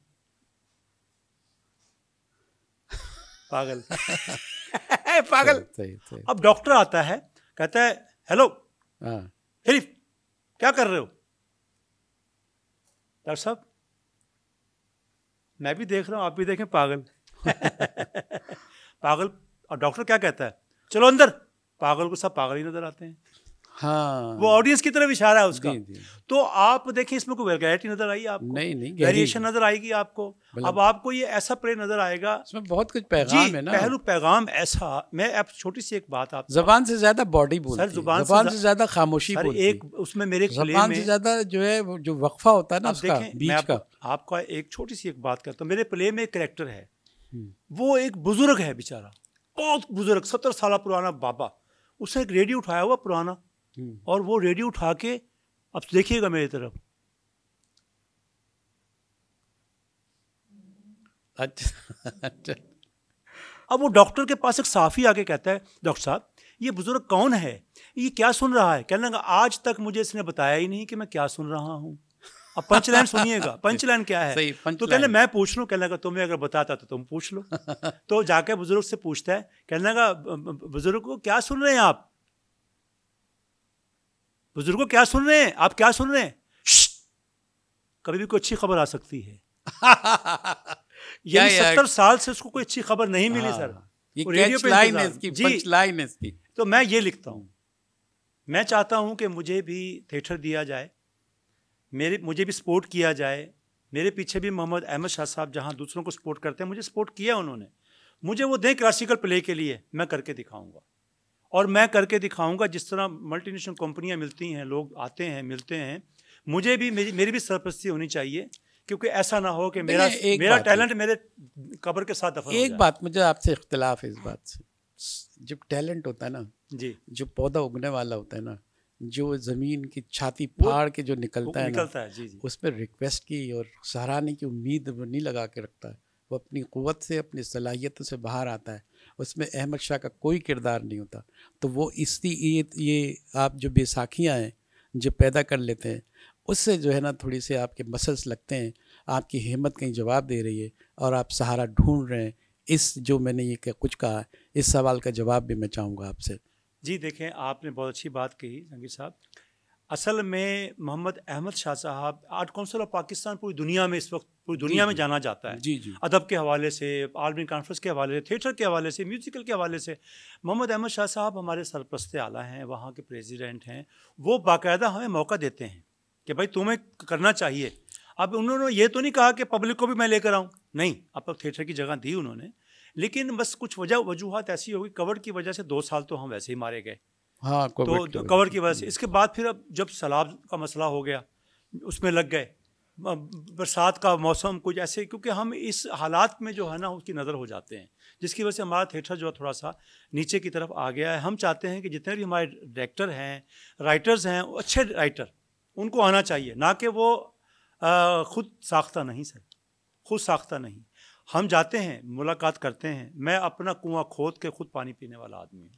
Speaker 2: पागल। पागल। सही, सही, अब डॉक्टर आता है कहता है हेलो शरीफ हाँ। क्या कर रहे हो? डॉक्टर साहब मैं भी देख रहा हूँ आप भी देखें पागल। पागल और डॉक्टर क्या कहता है? चलो अंदर। पागल को सब पागल ही नज़र आते हैं।
Speaker 1: हाँ।
Speaker 2: वो ऑडियंस की तरफ़ इशारा है उसका। तो आप देखिए इसमें कोई वेराइटी नज़र आई आपको?
Speaker 1: नहीं नहीं
Speaker 2: वेरिएशन नज़र आएगी आपको। अब आपको ये ऐसा प्ले नज़र आएगा।
Speaker 1: इसमें बहुत कुछ पैगाम है ना।
Speaker 2: पहलू पैगाम ऐसा। मैं अब छोटी सी एक बात आप
Speaker 1: जबान से ज़्यादा बॉडी बोलती
Speaker 2: सर ज़ुबान
Speaker 1: जबान से ज़्यादा खामोशी
Speaker 2: सर एक उसमें मेरे
Speaker 1: जबान से ज़्यादा जो है जो वक्फा होता है ना उसका बीच का।
Speaker 2: आपका एक छोटी सी एक बात करता हूँ। मेरे प्ले में एक करेक्टर है। हम्म। वो एक बुज़ुर्ग है बेचारा। बहुत बुज़ुर्ग सत्तर साल पुराना बाबा। उसने एक रेडियो उठाया हुआ पुराना। और वो रेडियो उठा के अब देखिएगा मेरी तरफ़।
Speaker 1: अच्छा अच्छा।
Speaker 2: अब वो डॉक्टर के पास एक साफी आके कहता है डॉक्टर साहब ये बुज़ुर्ग कौन है? ये क्या सुन रहा है? कहने लगा आज तक मुझे इसने बताया ही नहीं कि मैं क्या सुन रहा हूँ। अब पंच लाइन सुनिएगा पंच लाइन क्या है?
Speaker 1: सही,
Speaker 2: तो कहने मैं पूछ लूँ? कहने लगा तुम्हें अगर बताता तो तुम पूछ लो। तो जाके बुज़ुर्ग से पूछता है कहने लगा बुज़ुर्ग को क्या सुन रहे हैं आप? बुजुर्गो क्या सुन रहे हैं? आप क्या सुन रहे हैं? कभी भी कोई अच्छी खबर आ सकती है। यानी सत्तर साल से उसको कोई अच्छी खबर नहीं मिली सर।
Speaker 1: रेडियो पे लाइन है इसकी जी। लाइन है इसकी।
Speaker 2: तो मैं ये लिखता हूँ। मैं चाहता हूँ कि मुझे भी थिएटर दिया जाए मेरे मुझे भी सपोर्ट किया जाए। मेरे पीछे भी मोहम्मद अहमद शाह साहब जहाँ दूसरों को सपोर्ट करते हैं मुझे सपोर्ट किया उन्होंने। मुझे वो दें क्लासिकल प्ले के लिए मैं करके दिखाऊँगा। और मैं करके दिखाऊँगा जिस तरह मल्टीनेशनल कंपनियाँ मिलती हैं लोग आते हैं मिलते हैं मुझे भी मेरी मेरी भी सरपरस्ती होनी चाहिए क्योंकि ऐसा ना हो कि मेरा मेरा टैलेंट मेरे कबर के साथ
Speaker 1: दफ़ा एक बात मुझे आपसे इख्तलाफ है इस बात से। जब टैलेंट होता है ना जी। जो पौधा उगने वाला होता है ना जो ज़मीन की छाती फाड़ के जो निकलता है
Speaker 2: निकलता है जी जी।
Speaker 1: उसमें रिक्वेस्ट की और सराहने की उम्मीद नहीं लगा के रखता है। वो अपनी क़वत से, अपनी सलाहियतों से बाहर आता है। उसमें अहमद शाह का कोई किरदार नहीं होता। तो वो इसी ये ये आप जो बेसाखियाँ हैं, जो पैदा कर लेते हैं, उससे जो है ना थोड़ी से आपके मसल्स लगते हैं, आपकी हिम्मत कहीं जवाब दे रही है और आप सहारा ढूंढ रहे हैं। इस जो मैंने ये कुछ कहा, इस सवाल का जवाब भी मैं चाहूँगा आपसे।
Speaker 2: जी, देखें, आपने बहुत अच्छी बात कही, जंगीर साहब। असल में मोहम्मद अहमद शाह साहब आर्ट काउंसिल ऑफ़ पाकिस्तान पूरी दुनिया में इस वक्त पूरी दुनिया में जाना जाता है।
Speaker 1: जी जी।
Speaker 2: अदब के हवाले से आलमी कॉन्फ्रेंस के हवाले से थिएटर के हवाले से म्यूज़िकल के हवाले से मोहम्मद अहमद शाह साहब हमारे सरप्रस्त आला हैं वहाँ के प्रेसिडेंट हैं। वो बाकायदा हमें मौका देते हैं कि भाई तुम्हें करना चाहिए। अब उन्होंने ये तो नहीं कहा कि पब्लिक को भी मैं लेकर आऊँ। नहीं अब तक थिएटर की जगह दी उन्होंने। लेकिन बस कुछ वजह वजूहत ऐसी होगी कवर की वजह से दो साल तो हम वैसे ही मारे गए।
Speaker 1: हाँ
Speaker 2: तो कवर की वजह से। इसके बाद फिर अब जब सैलाब का मसला हो गया उसमें लग गए बरसात का मौसम कुछ ऐसे क्योंकि हम इस हालात में जो है ना उसकी नज़र हो जाते हैं जिसकी वजह से हमारा थिएटर जो है थोड़ा सा नीचे की तरफ़ आ गया है। हम चाहते हैं कि जितने भी हमारे डायरेक्टर हैं राइटर्स हैं अच्छे राइटर उनको आना चाहिए ना कि वो ख़ुद साख्ता नहीं सर खुद साख्ता नहीं। हम जाते हैं मुलाकात करते हैं मैं अपना कुआँ खोद के खुद पानी पीने वाला आदमी हूँ।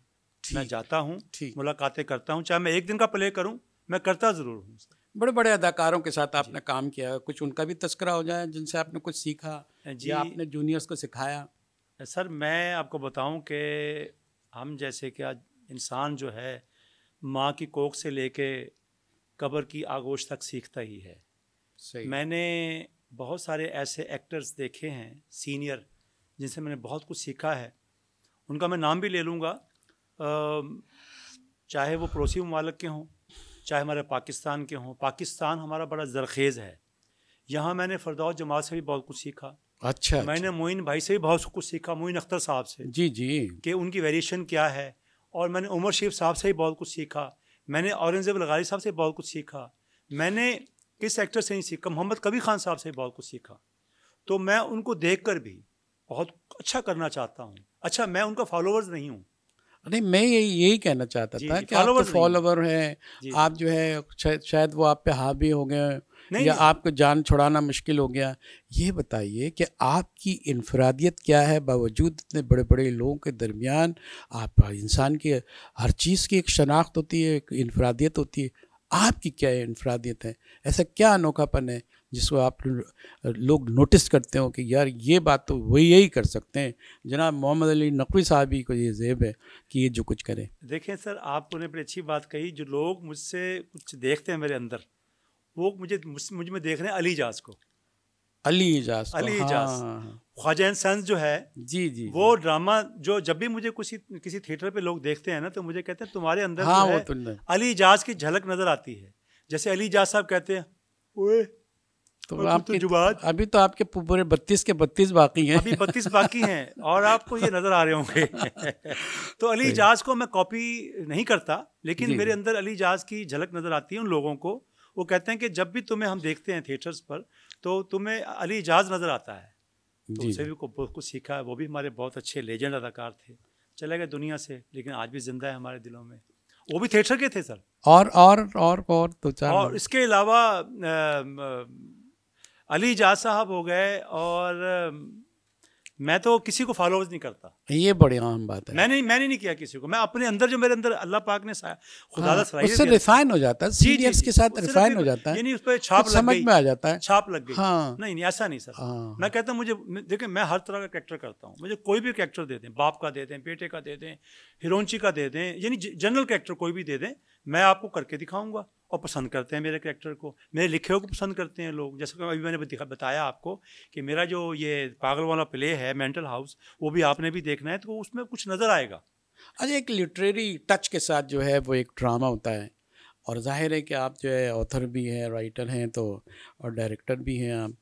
Speaker 2: मैं जाता हूँ मुलाकातें करता हूँ चाहे मैं एक दिन का प्ले करूँ मैं करता ज़रूर हूँ
Speaker 1: बड़े बड़े अदाकारों के साथ आपने काम किया कुछ उनका भी तस्करा हो जाए जिनसे आपने कुछ सीखा जी। या आपने जूनियर्स को सिखाया।
Speaker 2: सर मैं आपको बताऊँ कि हम जैसे कि आज इंसान जो है माँ की कोख से लेके कब्र की आगोश तक सीखता ही है। सही। मैंने बहुत सारे ऐसे एक्टर्स देखे हैं सीनियर जिनसे मैंने बहुत कुछ सीखा है। उनका मैं नाम भी ले लूँगा चाहे वो पड़ोसी ममालक के हों चाहे हमारे पाकिस्तान के हों पाकिस्तान हमारा बड़ा जरखेज़ है। यहाँ मैंने फरदौस जमात से भी बहुत कुछ सीखा।
Speaker 1: अच्छा, मैंने अच्छा।
Speaker 2: मैंने मोइन भाई से भी बहुत कुछ सीखा मोइन अख्तर साहब से।
Speaker 1: जी जी।
Speaker 2: कि उनकी वेरिएशन क्या है। और मैंने उमर शेफ साहब से भी बहुत कुछ सीखा। मैंने औरंगज़ेब लगारी साहब से बहुत कुछ सीखा। मैंने किस एक्टर से नहीं सीखा मोहम्मद कबीर खान साहब से भी बहुत कुछ सीखा। तो मैं उनको देख कर भी बहुत अच्छा करना चाहता हूँ। अच्छा मैं उनका फॉलोअर्स नहीं हूँ।
Speaker 1: नहीं मैं यही यही कहना चाहता था कि आप तो फॉलोवर हैं। आप जो है शायद वो आप पे हावी हो गए या आपको जान छुड़ाना मुश्किल हो गया। ये बताइए कि आपकी इनफरादियत क्या है? बावजूद इतने बड़े बड़े लोगों के दरमियान आप इंसान की हर चीज़ की एक शनाख्त होती है एक इनफरादियत होती है। आपकी क्या इनफरादियत है? ऐसा क्या अनोखापन है? जिसको आप लोग नोटिस करते हो कि यार ये बात तो वही यही कर सकते हैं। जनाब मोहम्मद अली नकवी साहब ही को ये जेब है कि ये जो कुछ करें।
Speaker 2: देखें सर आपने बड़ी अच्छी बात कही। जो लोग मुझसे कुछ देखते हैं मेरे अंदर वो मुझे मुझमें देख रहे हैं अली जाज को।
Speaker 1: अली इजाज
Speaker 2: अली इजाज। हाँ, हाँ, हाँ। ख्वाजा सन्स जो है
Speaker 1: जी जी
Speaker 2: वो ड्रामा जो जब भी मुझे किसी किसी थिएटर पे लोग देखते हैं ना तो मुझे कहते हैं तुम्हारे अंदर हाँ, जो है तो अली इजाज की झलक नज़र आती है। जैसे अली इजाज साहब कहते हैं ओए
Speaker 1: तो आपके तो अभी तो आपके पूरे बत्तीस के बत्तीस बाकी हैं।
Speaker 2: अभी बत्तीस बाकी हैं और आपको ये नज़र आ रहे होंगे। तो अली इजाज को मैं कॉपी नहीं करता लेकिन मेरे अंदर अली इजाज की झलक नज़र आती है उन लोगों को। वो कहते हैं कि जब भी तुम्हें हम देखते हैं थिएटर्स पर तो तुम्हें अली इजाज नज़र आता है। तो उससे भी बहुत कुछ सीखा है। वो भी हमारे बहुत अच्छे लेजेंड अदाकार थे। चले गए दुनिया से लेकिन आज भी ज़िंदा है हमारे दिलों में। वो भी थिएटर के थे सर।
Speaker 1: और और और और तो चार
Speaker 2: और इसके अलावा अली इजाज साहब हो गए और मैं तो किसी को फॉलोअर्स नहीं करता।
Speaker 1: ये बड़ी आम बात है।
Speaker 2: मैंने मैंने नहीं किया किसी को। मैं अपने अंदर जो मेरे अंदर अल्लाह पाक ने खुदा हाँ,
Speaker 1: उससे रिफाइन हो जाता है सीरियस के साथ रिफाइन हो जाता है।
Speaker 2: यानी उस पर छाप लग
Speaker 1: समझ में आ जाता है।
Speaker 2: छाप लग गई। हाँ। नहीं नहीं ऐसा नहीं सर। हाँ। मैं कहता हूँ मुझे देखिए मैं हर तरह का कैरेक्टर करता हूँ। मुझे कोई भी कैरेक्टर दे दें बाप का दे दें बेटे का दे दें हीरोइनची का दे दें यानी जनरल कैरेक्टर कोई भी दे दें मैं आपको करके दिखाऊँगा। और पसंद करते हैं मेरे करेक्टर को। मेरे लिखे को पसंद करते हैं लोग। जैसे कि अभी मैंने बताया आपको कि मेरा जो ये पागल वाला प्ले है मेंटल हाउस वो भी आपने भी देखना है तो उसमें कुछ नज़र आएगा।
Speaker 1: अच्छा एक लिटरेरी टच के साथ जो है, वो एक ड्रामा होता है। और ज़ाहिर है कि आप जो है ऑथर भी हैं राइटर हैं तो और डायरेक्टर भी हैं आप।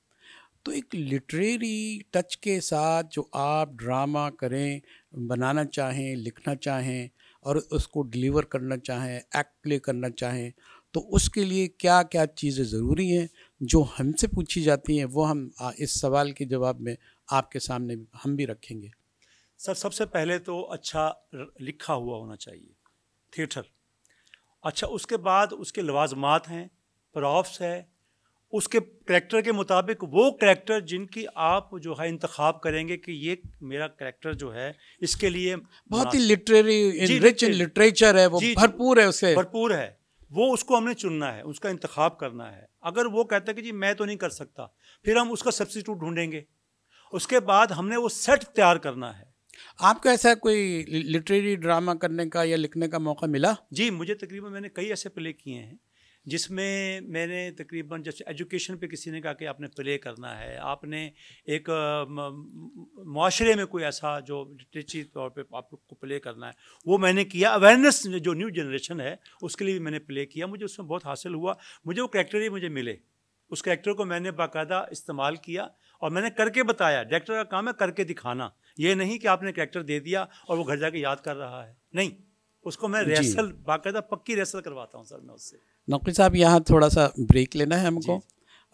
Speaker 1: तो एक लिटरेरी टच के साथ जो आप ड्रामा करें, बनाना चाहें, लिखना चाहें, और उसको डिलीवर करना चाहें एक्ट प्ले करना चाहें तो उसके लिए क्या क्या चीज़ें ज़रूरी हैं जो हमसे पूछी जाती हैं वो हम इस सवाल के जवाब में आपके सामने हम भी रखेंगे।
Speaker 2: सर सबसे पहले तो अच्छा लिखा हुआ होना चाहिए थिएटर। अच्छा उसके बाद उसके लवाजमात हैं प्रॉफ्स है उसके करेक्टर के मुताबिक वो करेक्टर जिनकी आप जो है इंतखब करेंगे कि ये मेरा करेक्टर जो है इसके लिए
Speaker 1: बहुत ही लिटरेरी रिच इन लिटरेचर है वो भरपूर है उसे।
Speaker 2: भरपूर है। वो उसको हमने चुनना है उसका इंतखब करना है। अगर वो कहता है कि जी मैं तो नहीं कर सकता फिर हम उसका सब्सिट्यूट ढूंढेंगे। उसके बाद हमने वो सेट तैयार करना है।
Speaker 1: आपको ऐसा कोई लिटरेरी ड्रामा करने का या लिखने का मौका मिला?
Speaker 2: जी मुझे तकरीबन मैंने कई ऐसे प्ले किए हैं। जिसमें मैंने तकरीबन जैसे एजुकेशन पे किसी ने कहा कि आपने प्ले करना है आपने एक माशरे में कोई ऐसा जो लिटरेची तौर पे आपको प्ले करना है वो मैंने किया। अवेयरनेस जो न्यू जनरेशन है उसके लिए भी मैंने प्ले किया। मुझे उसमें बहुत हासिल हुआ। मुझे वो करेक्टर ही मुझे मिले। उस करेक्टर को मैंने बाकायदा इस्तेमाल किया और मैंने करके बताया। डायरेक्टर का काम है करके दिखाना। ये नहीं कि आपने करेक्टर दे दिया और वो घर जाके याद कर रहा है। नहीं। उसको मैं रेसल बाकायदा पक्की रेसल करवाता हूँ सर मैं उससे।
Speaker 1: नौकरी साहब यहाँ थोड़ा सा ब्रेक लेना है हमको।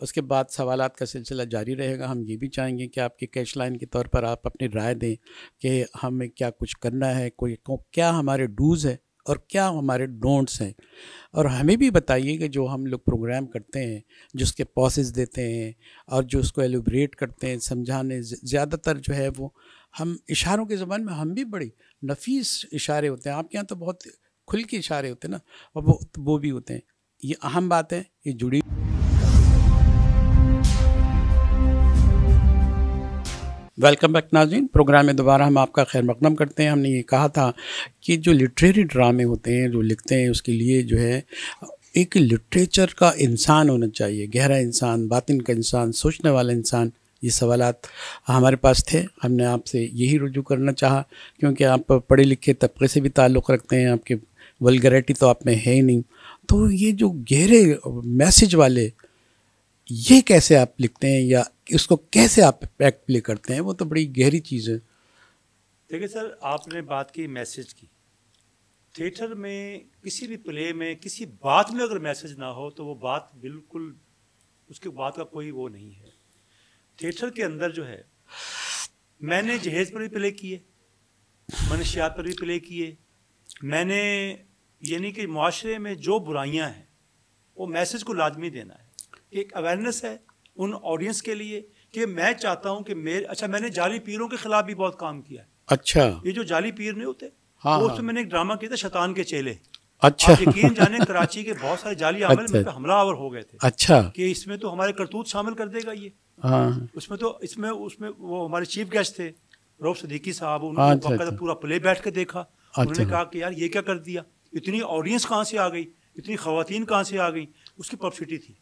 Speaker 1: उसके बाद सवाल का सिलसिला जारी रहेगा। हम ये भी चाहेंगे कि आपके कैश लाइन के तौर पर आप अपनी राय दें कि हमें क्या कुछ करना है कोई क्या हमारे डूज़ है और क्या हमारे डोंट्स हैं। और हमें भी बताइए कि जो हम लोग प्रोग्राम करते हैं जो उसके पॉसेस देते हैं और जो उसको एलिब्रेट करते हैं समझाने ज़्यादातर जो है वो हम इशारों के ज़बान में हम भी बड़ी नफीस इशारे होते हैं। आपके यहाँ तो बहुत खुल के इशारे होते हैं ना और वो वो भी होते हैं। ये अहम बात है, ये जुड़ी वेलकम बैक नाजीन प्रोग्राम में दोबारा हम आपका खैर मकदम करते हैं। हमने ये कहा था कि जो लिटरेरी ड्रामे होते हैं, जो लिखते हैं, उसके लिए जो है, एक लिटरेचर का इंसान होना चाहिए, गहरा इंसान, बातिन का इंसान, सोचने वाला इंसान, ये सवाल हमारे पास थे। हमने आपसे यही रुजू करना चाहा, क्योंकि आप पढ़े लिखे तबके से भी ताल्लुक़ रखते हैं, आपके वलगरेटी तो आप में है ही नहीं। तो ये जो गहरे मैसेज वाले, ये कैसे आप लिखते हैं या उसको कैसे आप एक्ट प्ले करते हैं? वो तो बड़ी गहरी चीज़ है।
Speaker 2: देखिए सर, आपने बात की, मैसेज की। थिएटर में, किसी भी प्ले में, किसी बात में अगर मैसेज ना हो तो वो बात बिल्कुल, उसके बात का कोई वो नहीं है। थिएटर के अंदर जो है, मैंने जहेज पर भी प्ले किए मनुष्यात पर भी प्ले किए, मैंने यानी कि माशरे में जो बुराइयाँ हैं वो मैसेज को लाजमी देना है। एक अवेयरनेस है उन ऑडियंस के लिए कि मैं चाहता हूँ कि मेरे अच्छा मैंने जाली पीरों के खिलाफ भी बहुत काम किया है।
Speaker 1: अच्छा।
Speaker 2: ये जो जाली पीर नहीं होते हाँ, वो हाँ. मैंने एक ड्रामा किया था शतान के चेले।
Speaker 1: अच्छा।
Speaker 2: यकीन जाने कराची के बहुत सारे जाली आमल अच्छा, पे हमला आवर हो गए थे।
Speaker 1: अच्छा।
Speaker 2: कि इसमें तो हमारे करतूत शामिल कर देगा ये।
Speaker 1: हाँ।
Speaker 2: उसमें तो इसमें उसमें वो हमारे चीफ गेस्ट थे रौफ सदीकी साहब उन्होंने अच्छा, अच्छा। पूरा प्ले बैठ के देखा। अच्छा। उन्होंने कहा कि यार ये क्या कर दिया? इतनी ऑडियंस कहाँ से आ गई? इतनी खातन कहाँ से आ गई? उसकी पब्लिसिटी थी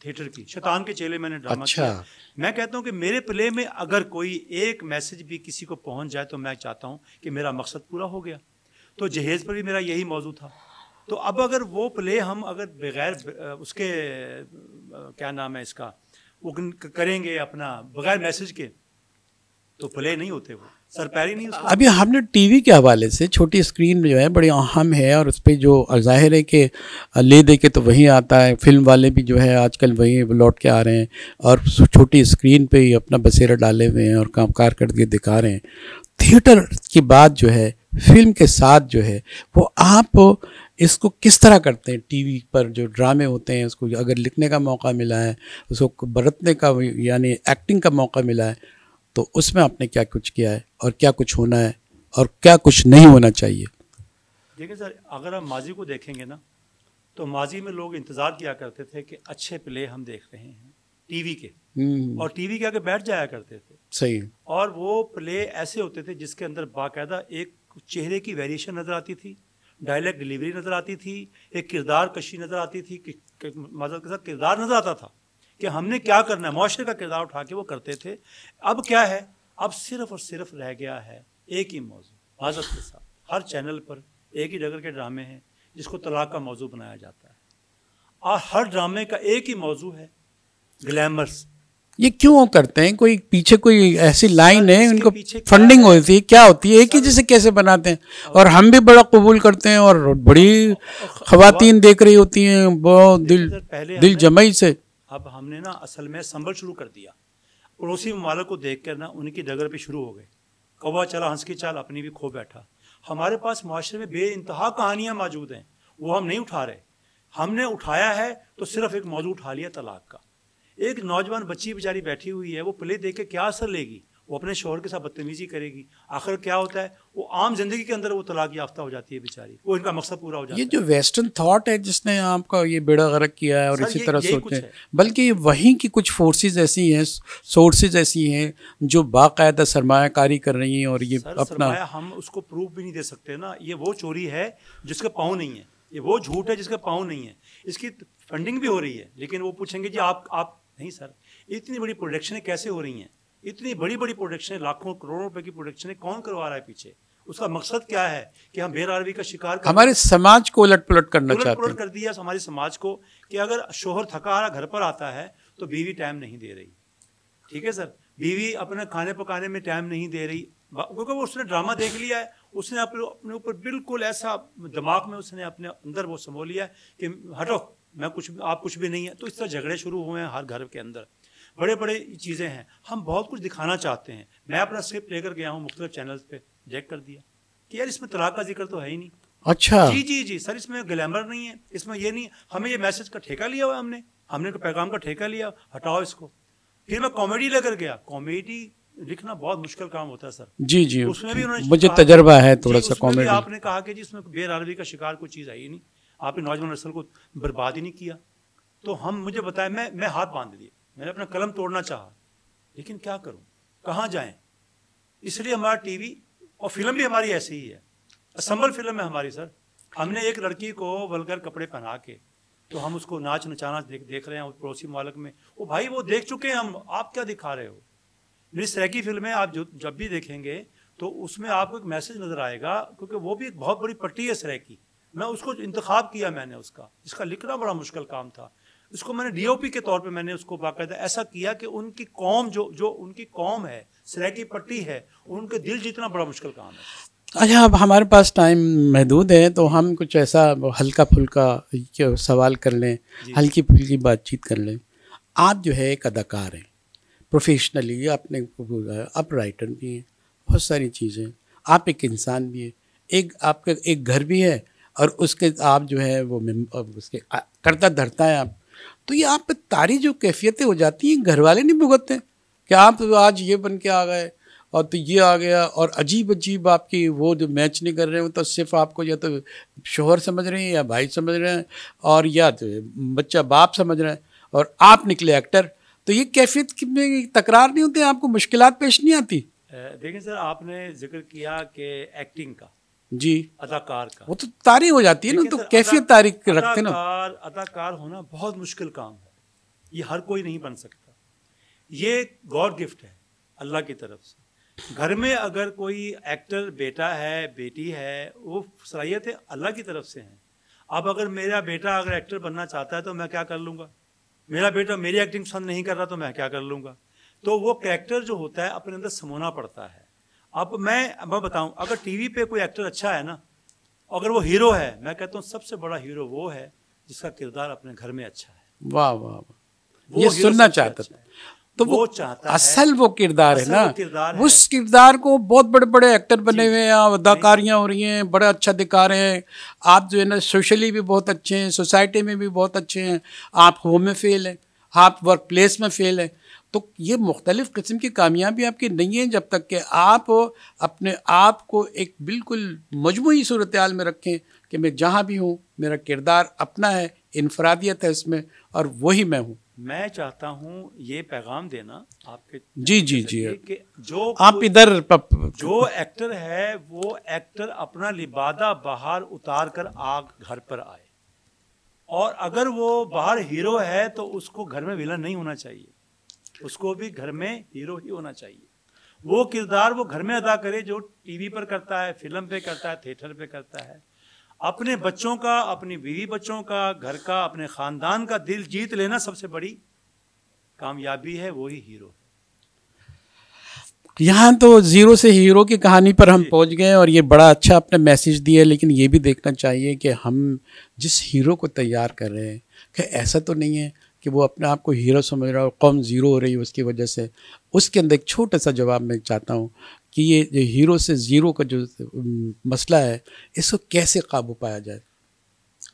Speaker 2: थिएटर की। शैतान के चेले मैंने ड्रामा अच्छा। किया। मैं कहता हूँ कि मेरे प्ले में अगर कोई एक मैसेज भी किसी को पहुँच जाए तो मैं चाहता हूँ कि मेरा मकसद पूरा हो गया। तो जहेज़ पर भी मेरा यही मौजू था। तो अब अगर वो प्ले हम अगर बगैर उसके क्या नाम है इसका वो करेंगे अपना बगैर मैसेज के तो प्ले नहीं होते वो। सरपैरी नहीं
Speaker 1: अभी हमने टीवी के हवाले से छोटी स्क्रीन जो है, बड़ी अहम है और उस पर जो ज़ाहिर है कि ले दे के तो वही आता है। फ़िल्म वाले भी जो है, आजकल वही लौट के आ रहे हैं और छोटी स्क्रीन पे ही अपना बसेरा डाले हुए हैं और काम कार करके दिखा रहे हैं। थिएटर की बात जो है फ़िल्म के साथ जो है, वो आप इसको किस तरह करते हैं? टीवी पर जो ड्रामे होते हैं, उसको अगर लिखने का मौका मिला है, उसको बरतने का, यानी एक्टिंग का मौका मिला है तो उसमें आपने क्या कुछ किया है और क्या कुछ होना है और क्या कुछ नहीं होना चाहिए?
Speaker 2: देखिए सर अगर हम माजी को देखेंगे ना तो माजी में लोग इंतज़ार किया करते थे कि अच्छे प्ले हम देख रहे हैं टीवी के। हम्म। और टीवी के आगे बैठ जाया करते थे।
Speaker 1: सही
Speaker 2: और वो प्ले ऐसे होते थे जिसके अंदर बाकायदा एक चेहरे की वेरिएशन नज़र आती थी डायलैक्ट डिलीवरी नज़र आती थी एक किरदार कशी नज़र आती थी मज़हब के साथ किरदार नज़र आता था। कि हमने क्या करना है? मुआरे का किरदार उठा के वो करते थे। अब क्या है? अब सिर्फ़ और सिर्फ़ रह गया है एक ही मौजू मज़हब के साथ। हर चैनल पर एक ही डगर के ड्रामे हैं जिसको तलाक का मौजू बनाया जाता है। और हर ड्रामे का एक ही मौजू है ग्लैमर्स।
Speaker 1: ये क्यों करते हैं? कोई पीछे कोई ऐसी लाइन है उनको फंडिंग है? होती है? क्या होती है? एक ही जैसे कैसे बनाते हैं? और हम भी बड़ा कबूल करते हैं और बड़ी खातन देख रही होती हैं बहुत दिल दिल जमई से।
Speaker 2: अब हमने ना असल में संभल शुरू कर दिया। पड़ोसी ममालक को देख कर ना उनकी डगर पे शुरू हो गए। कौवा चला, हंस की चाल, अपनी भी खो बैठा। हमारे पास माशरे में बे इंतहा कहानियाँ मौजूद हैं, वो हम नहीं उठा रहे। हमने उठाया है तो सिर्फ़ एक मौजूद उठा लिया तलाक का। एक नौजवान बच्ची बेचारी बैठी हुई है, वो प्ले देख के क्या असर लेगी? वो अपने शोहर के साथ बदतमीजी करेगी। आखिर क्या होता है? वो आम ज़िंदगी के अंदर वो तलाक याफ्ता हो जाती है बेचारी। वो इनका मकसद पूरा हो जाता है।
Speaker 1: ये जो वेस्टर्न थॉट है जिसने आपका ये बेड़ा गर्क किया है और इसी तरह सोचते हैं। बल्कि वहीं की कुछ फोर्सेज ऐसी हैं सोर्सेज ऐसी हैं जो बाकायदा सरमाकारी कर रही हैं और ये अपना
Speaker 2: हम उसको प्रूफ भी नहीं दे सकते ना। ये वो चोरी है जिसका पाँव नहीं है। ये वो झूठ है जिसका पाँव नहीं है। इसकी फंडिंग भी हो रही है। लेकिन वो पूछेंगे जी आप आप नहीं सर। इतनी बड़ी प्रोडक्शनें कैसे हो रही हैं? इतनी बड़ी बड़ी प्रोडक्शन लाखों करोड़ों रुपए की प्रोडक्शन कौन करवा रहा है पीछे? उसका मकसद क्या है कि हम बेरारवी का शिकार
Speaker 1: हमारे समाज को उलट पुलट करना चाहते
Speaker 2: हैं। कर दिया हमारे समाज को कि अगर शोहर थका हारा घर पर आता है तो बीवी टाइम नहीं दे रही। ठीक है सर? बीवी अपने खाने पकाने में टाइम नहीं दे रही। क्योंकि वो उसने ड्रामा देख लिया है। उसने अपने ऊपर बिल्कुल ऐसा दिमाग में उसने अपने अंदर वो समो लिया कि हटो मैं कुछ आप कुछ भी नहीं है। तो इस तरह झगड़े शुरू हुए हैं हर घर के अंदर। बड़े बड़े चीज़ें हैं। हम बहुत कुछ दिखाना चाहते हैं। मैं अपना स्क्रिप्ट लेकर गया हूँ मुख्तलिफ़ चैनल्स पे चेक कर दिया। कि यार इसमें तलाक का ज़िक्र तो है ही नहीं।
Speaker 1: अच्छा।
Speaker 2: जी जी जी सर इसमें ग्लैमर नहीं है। इसमें ये नहीं हमें ये मैसेज का ठेका लिया हुआ हमने। हमने तो पैगाम का ठेका लिया हटाओ इसको। फिर मैं कॉमेडी लेकर गया। कॉमेडी लिखना बहुत मुश्किल काम होता है सर।
Speaker 1: जी जी। उसमें भी उन्होंने मुझे तजर्बा है थोड़ा सा कॉमेडी
Speaker 2: आपने कहा कि जी इसमें बेरारवी का शिकार कोई चीज़ आई नहीं। आपने नौजवान नस्ल को बर्बाद ही नहीं किया। तो हम मुझे बताया मैं मैं हाथ बाँध दिए मैंने अपना कलम तोड़ना चाहा, लेकिन क्या करूँ? कहाँ जाएँ? इसलिए हमारा टीवी और फ़िल्म भी हमारी ऐसी ही है। असम्बल फ़िल्म है हमारी, सर। हमने एक लड़की को वलगर कपड़े पहना के तो हम उसको नाच नचाना देख देख रहे हैं पड़ोसी मालक में। वो भाई, वो देख चुके हैं हम, आप क्या दिखा रहे हो? मेरी सैकी फ़िल्में आप जो, जब भी देखेंगे तो उसमें आपको एक मैसेज नज़र आएगा, क्योंकि वो भी एक बहुत बड़ी पट्टी है सरै की। मैं उसको इंतखब किया मैंने उसका इसका लिखना बड़ा मुश्किल काम था। इसको मैंने डीओपी के तौर पे मैंने उसको बाकायदा ऐसा किया कि उनकी कौम जो जो उनकी कौम है सराकी पट्टी है उनके दिल जीतना बड़ा मुश्किल काम है।
Speaker 1: अच्छा अब हमारे पास टाइम महदूद है तो हम कुछ ऐसा हल्का फुल्का सवाल कर लें हल्की फुल्की बातचीत कर लें। आप जो है एक अदाकार हैं प्रोफेशनली आपने आप राइटर भी हैं बहुत सारी चीज़ें आप एक इंसान भी हैं एक आपका एक घर भी है और उसके आप जो है वो उसके करता धरता है आप। तो ये आप पे तारी जो कैफियतें हो जाती हैं घर वाले नहीं भुगतते कि आप तो आज ये बन के आ गए और तो ये आ गया और अजीब अजीब आपकी वो जो मैच नहीं कर रहे हो तो सिर्फ़ आपको या तो शोहर समझ रहे हैं या भाई समझ रहे हैं और या तो बच्चा बाप समझ रहे हैं और आप निकले एक्टर तो ये कैफियत में तकरार नहीं होती, आपको मुश्किल पेश नहीं आती?
Speaker 2: देखिए सर, आपने ज़िक्र किया कि एक्टिंग का।
Speaker 1: जी।
Speaker 2: अदाकार का।
Speaker 1: वो तो तारीख हो जाती है ना तो कैफियत तारीख रखते ना।
Speaker 2: अदाकार होना बहुत मुश्किल काम है। ये हर कोई नहीं बन सकता। ये गॉड गिफ्ट है अल्लाह की तरफ़ से। घर में अगर कोई एक्टर बेटा है बेटी है वो सलाहियतें अल्लाह की तरफ़ से हैं। अब अगर मेरा बेटा अगर एक्टर बनना चाहता है तो मैं क्या कर लूँगा? मेरा बेटा मेरी एक्टिंग पसंद नहीं कर रहा तो मैं क्या कर लूँगा? तो वो कैरेक्टर जो होता है अपने अंदर समोना पड़ता है। अब मैं मैं बताऊँ अगर टीवी पे कोई एक्टर अच्छा है ना अगर वो हीरो है मैं कहता हूँ सबसे बड़ा हीरो वो है जिसका किरदार अपने घर में अच्छा है।
Speaker 1: वाह वाह ये सुनना चाहता था। तो वो, वो चाहता असल वो किरदार है ना? किरदार उस किरदार को बहुत बड़े बड़े एक्टर बने हुए हैं अदाकारियाँ हो रही हैं बड़ा अच्छा दिखा रहे हैं। आप जो है ना सोशली भी बहुत अच्छे हैं सोसाइटी में भी बहुत अच्छे हैं। आप होम में फेल हैं आप वर्क प्लेस में फेल हैं। तो ये मुख्तलिफ़ किस्म की कामयाबी आपकी नहीं है जब तक कि आप अपने आप को एक बिल्कुल मजमू सूरत में रखें कि मैं जहाँ भी हूँ मेरा किरदार अपना है इनफरादियत है इसमें और वही मैं हूँ।
Speaker 2: मैं चाहता हूँ ये पैगाम देना आपके
Speaker 1: जी जी जी।
Speaker 2: कि जो
Speaker 1: आप इधर
Speaker 2: जो एक्टर है वो एक्टर अपना लिबादा बाहर उतार कर आग घर पर आए। और अगर वो बाहर हीरो है तो उसको घर में विलन नहीं होना चाहिए। उसको भी घर में हीरो ही होना चाहिए। वो किरदार वो घर में अदा करे जो टीवी पर करता है फ़िल्म पे करता है थिएटर पे करता है। अपने बच्चों का अपनी बीवी बच्चों का घर का अपने ख़ानदान का दिल जीत लेना सबसे बड़ी कामयाबी है वही हीरो है।
Speaker 1: यहाँ तो ज़ीरो से हीरो की कहानी पर हम पहुँच गए और ये बड़ा अच्छा अपने मैसेज दिया है लेकिन ये भी देखना चाहिए कि हम जिस हीरो को तैयार कर रहे हैं कि ऐसा तो नहीं है कि वो अपने आप को हीरो समझ रहा हो कौम ज़ीरो हो रही है उसकी वजह से। उसके अंदर एक छोटा सा जवाब मैं चाहता हूँ कि ये जो हीरो से ज़ीरो का जो मसला है इसको कैसे काबू पाया जाए?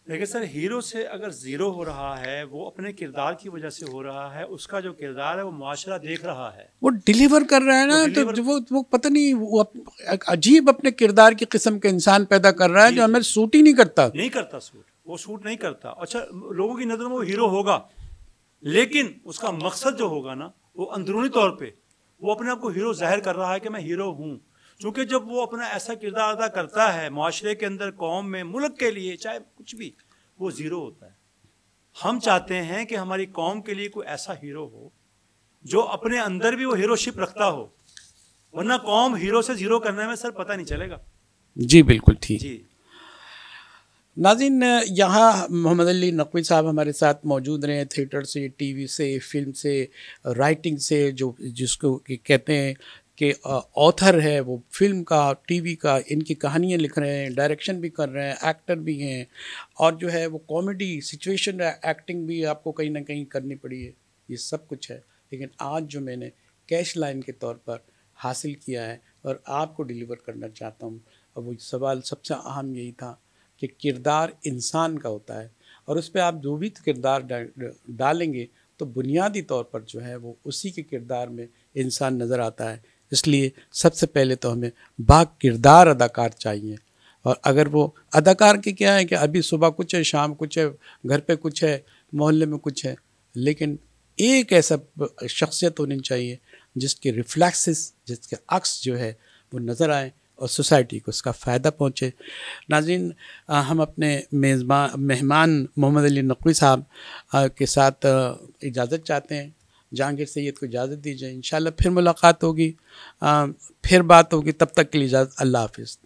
Speaker 2: देखिए सर हीरो से अगर ज़ीरो हो रहा है वो अपने किरदार की वजह से हो रहा है उसका जो किरदार है वो माशरा देख रहा है।
Speaker 1: वो डिलीवर कर रहा है ना तो वो वो पता नहीं वो अजीब अपने किरदार की किस्म के इंसान पैदा कर रहा है जो। हमें सूट ही नहीं करता।
Speaker 2: नहीं करता सूट वो सूट नहीं करता। अच्छा लोगों की नज़र में वो हीरो होगा। लेकिन उसका मकसद जो होगा ना वो अंदरूनी तौर पर वो अपने आप को हीरो ज़ाहिर कर रहा है कि मैं हीरो हूँ। क्योंकि जब वो अपना ऐसा किरदार अदा करता है माशरे के अंदर कौम में मुल्क के लिए चाहे कुछ भी वो ज़ीरो होता है। हम चाहते हैं कि हमारी कौम के लिए कोई ऐसा हीरो हो जो अपने अंदर भी वो हीरोशिप रखता हो। वरना कौम हीरो से ज़ीरो करने में सर पता नहीं चलेगा।
Speaker 1: जी बिल्कुल ठीक। जी। नाजिन, यहाँ मोहम्मद अली नकवी साहब हमारे साथ मौजूद रहे थिएटर से, टीवी से, फ़िल्म से, राइटिंग से, जो, जिसको कहते हैं कि ऑथर है वो, फ़िल्म का, टीवी का, इनकी कहानियाँ लिख रहे हैं, डायरेक्शन भी कर रहे हैं, एक्टर भी हैं, और जो है वो कॉमेडी, सिचुएशन, एक्टिंग भी आपको कहीं ना कहीं करनी पड़ी है, ये सब कुछ है, लेकिन आज जो मैंने कैश लाइन के तौर पर हासिल किया है और आपको डिलीवर करना चाहता हूँ और वो सवाल सबसे अहम यही था कि किरदार इंसान का होता है और उस पर आप जो भी किरदार डालेंगे तो बुनियादी तौर पर जो है वो उसी के किरदार में इंसान नज़र आता है। इसलिए सबसे पहले तो हमें बा किरदार अदाकार चाहिए और अगर वो अदाकार के क्या है कि अभी सुबह कुछ है, शाम कुछ है, घर पे कुछ है, मोहल्ले में कुछ है, लेकिन एक ऐसा शख्सियत होनी चाहिए जिसके रिफ्लेक्सेस जिसके अक्स जो है वो नज़र आए और सोसाइटी को उसका फ़ायदा पहुँचे। नाजिन हम अपने मेज़बान मेहमान मोहम्मद अली नकवी साहब के साथ इजाज़त चाहते हैं। जहांगीर सैद को इजाज़त दीजिए इन फिर मुलाकात होगी। फिर बात होगी, तब तक के लिए इजाज़त, अल्लाह हाफिज़।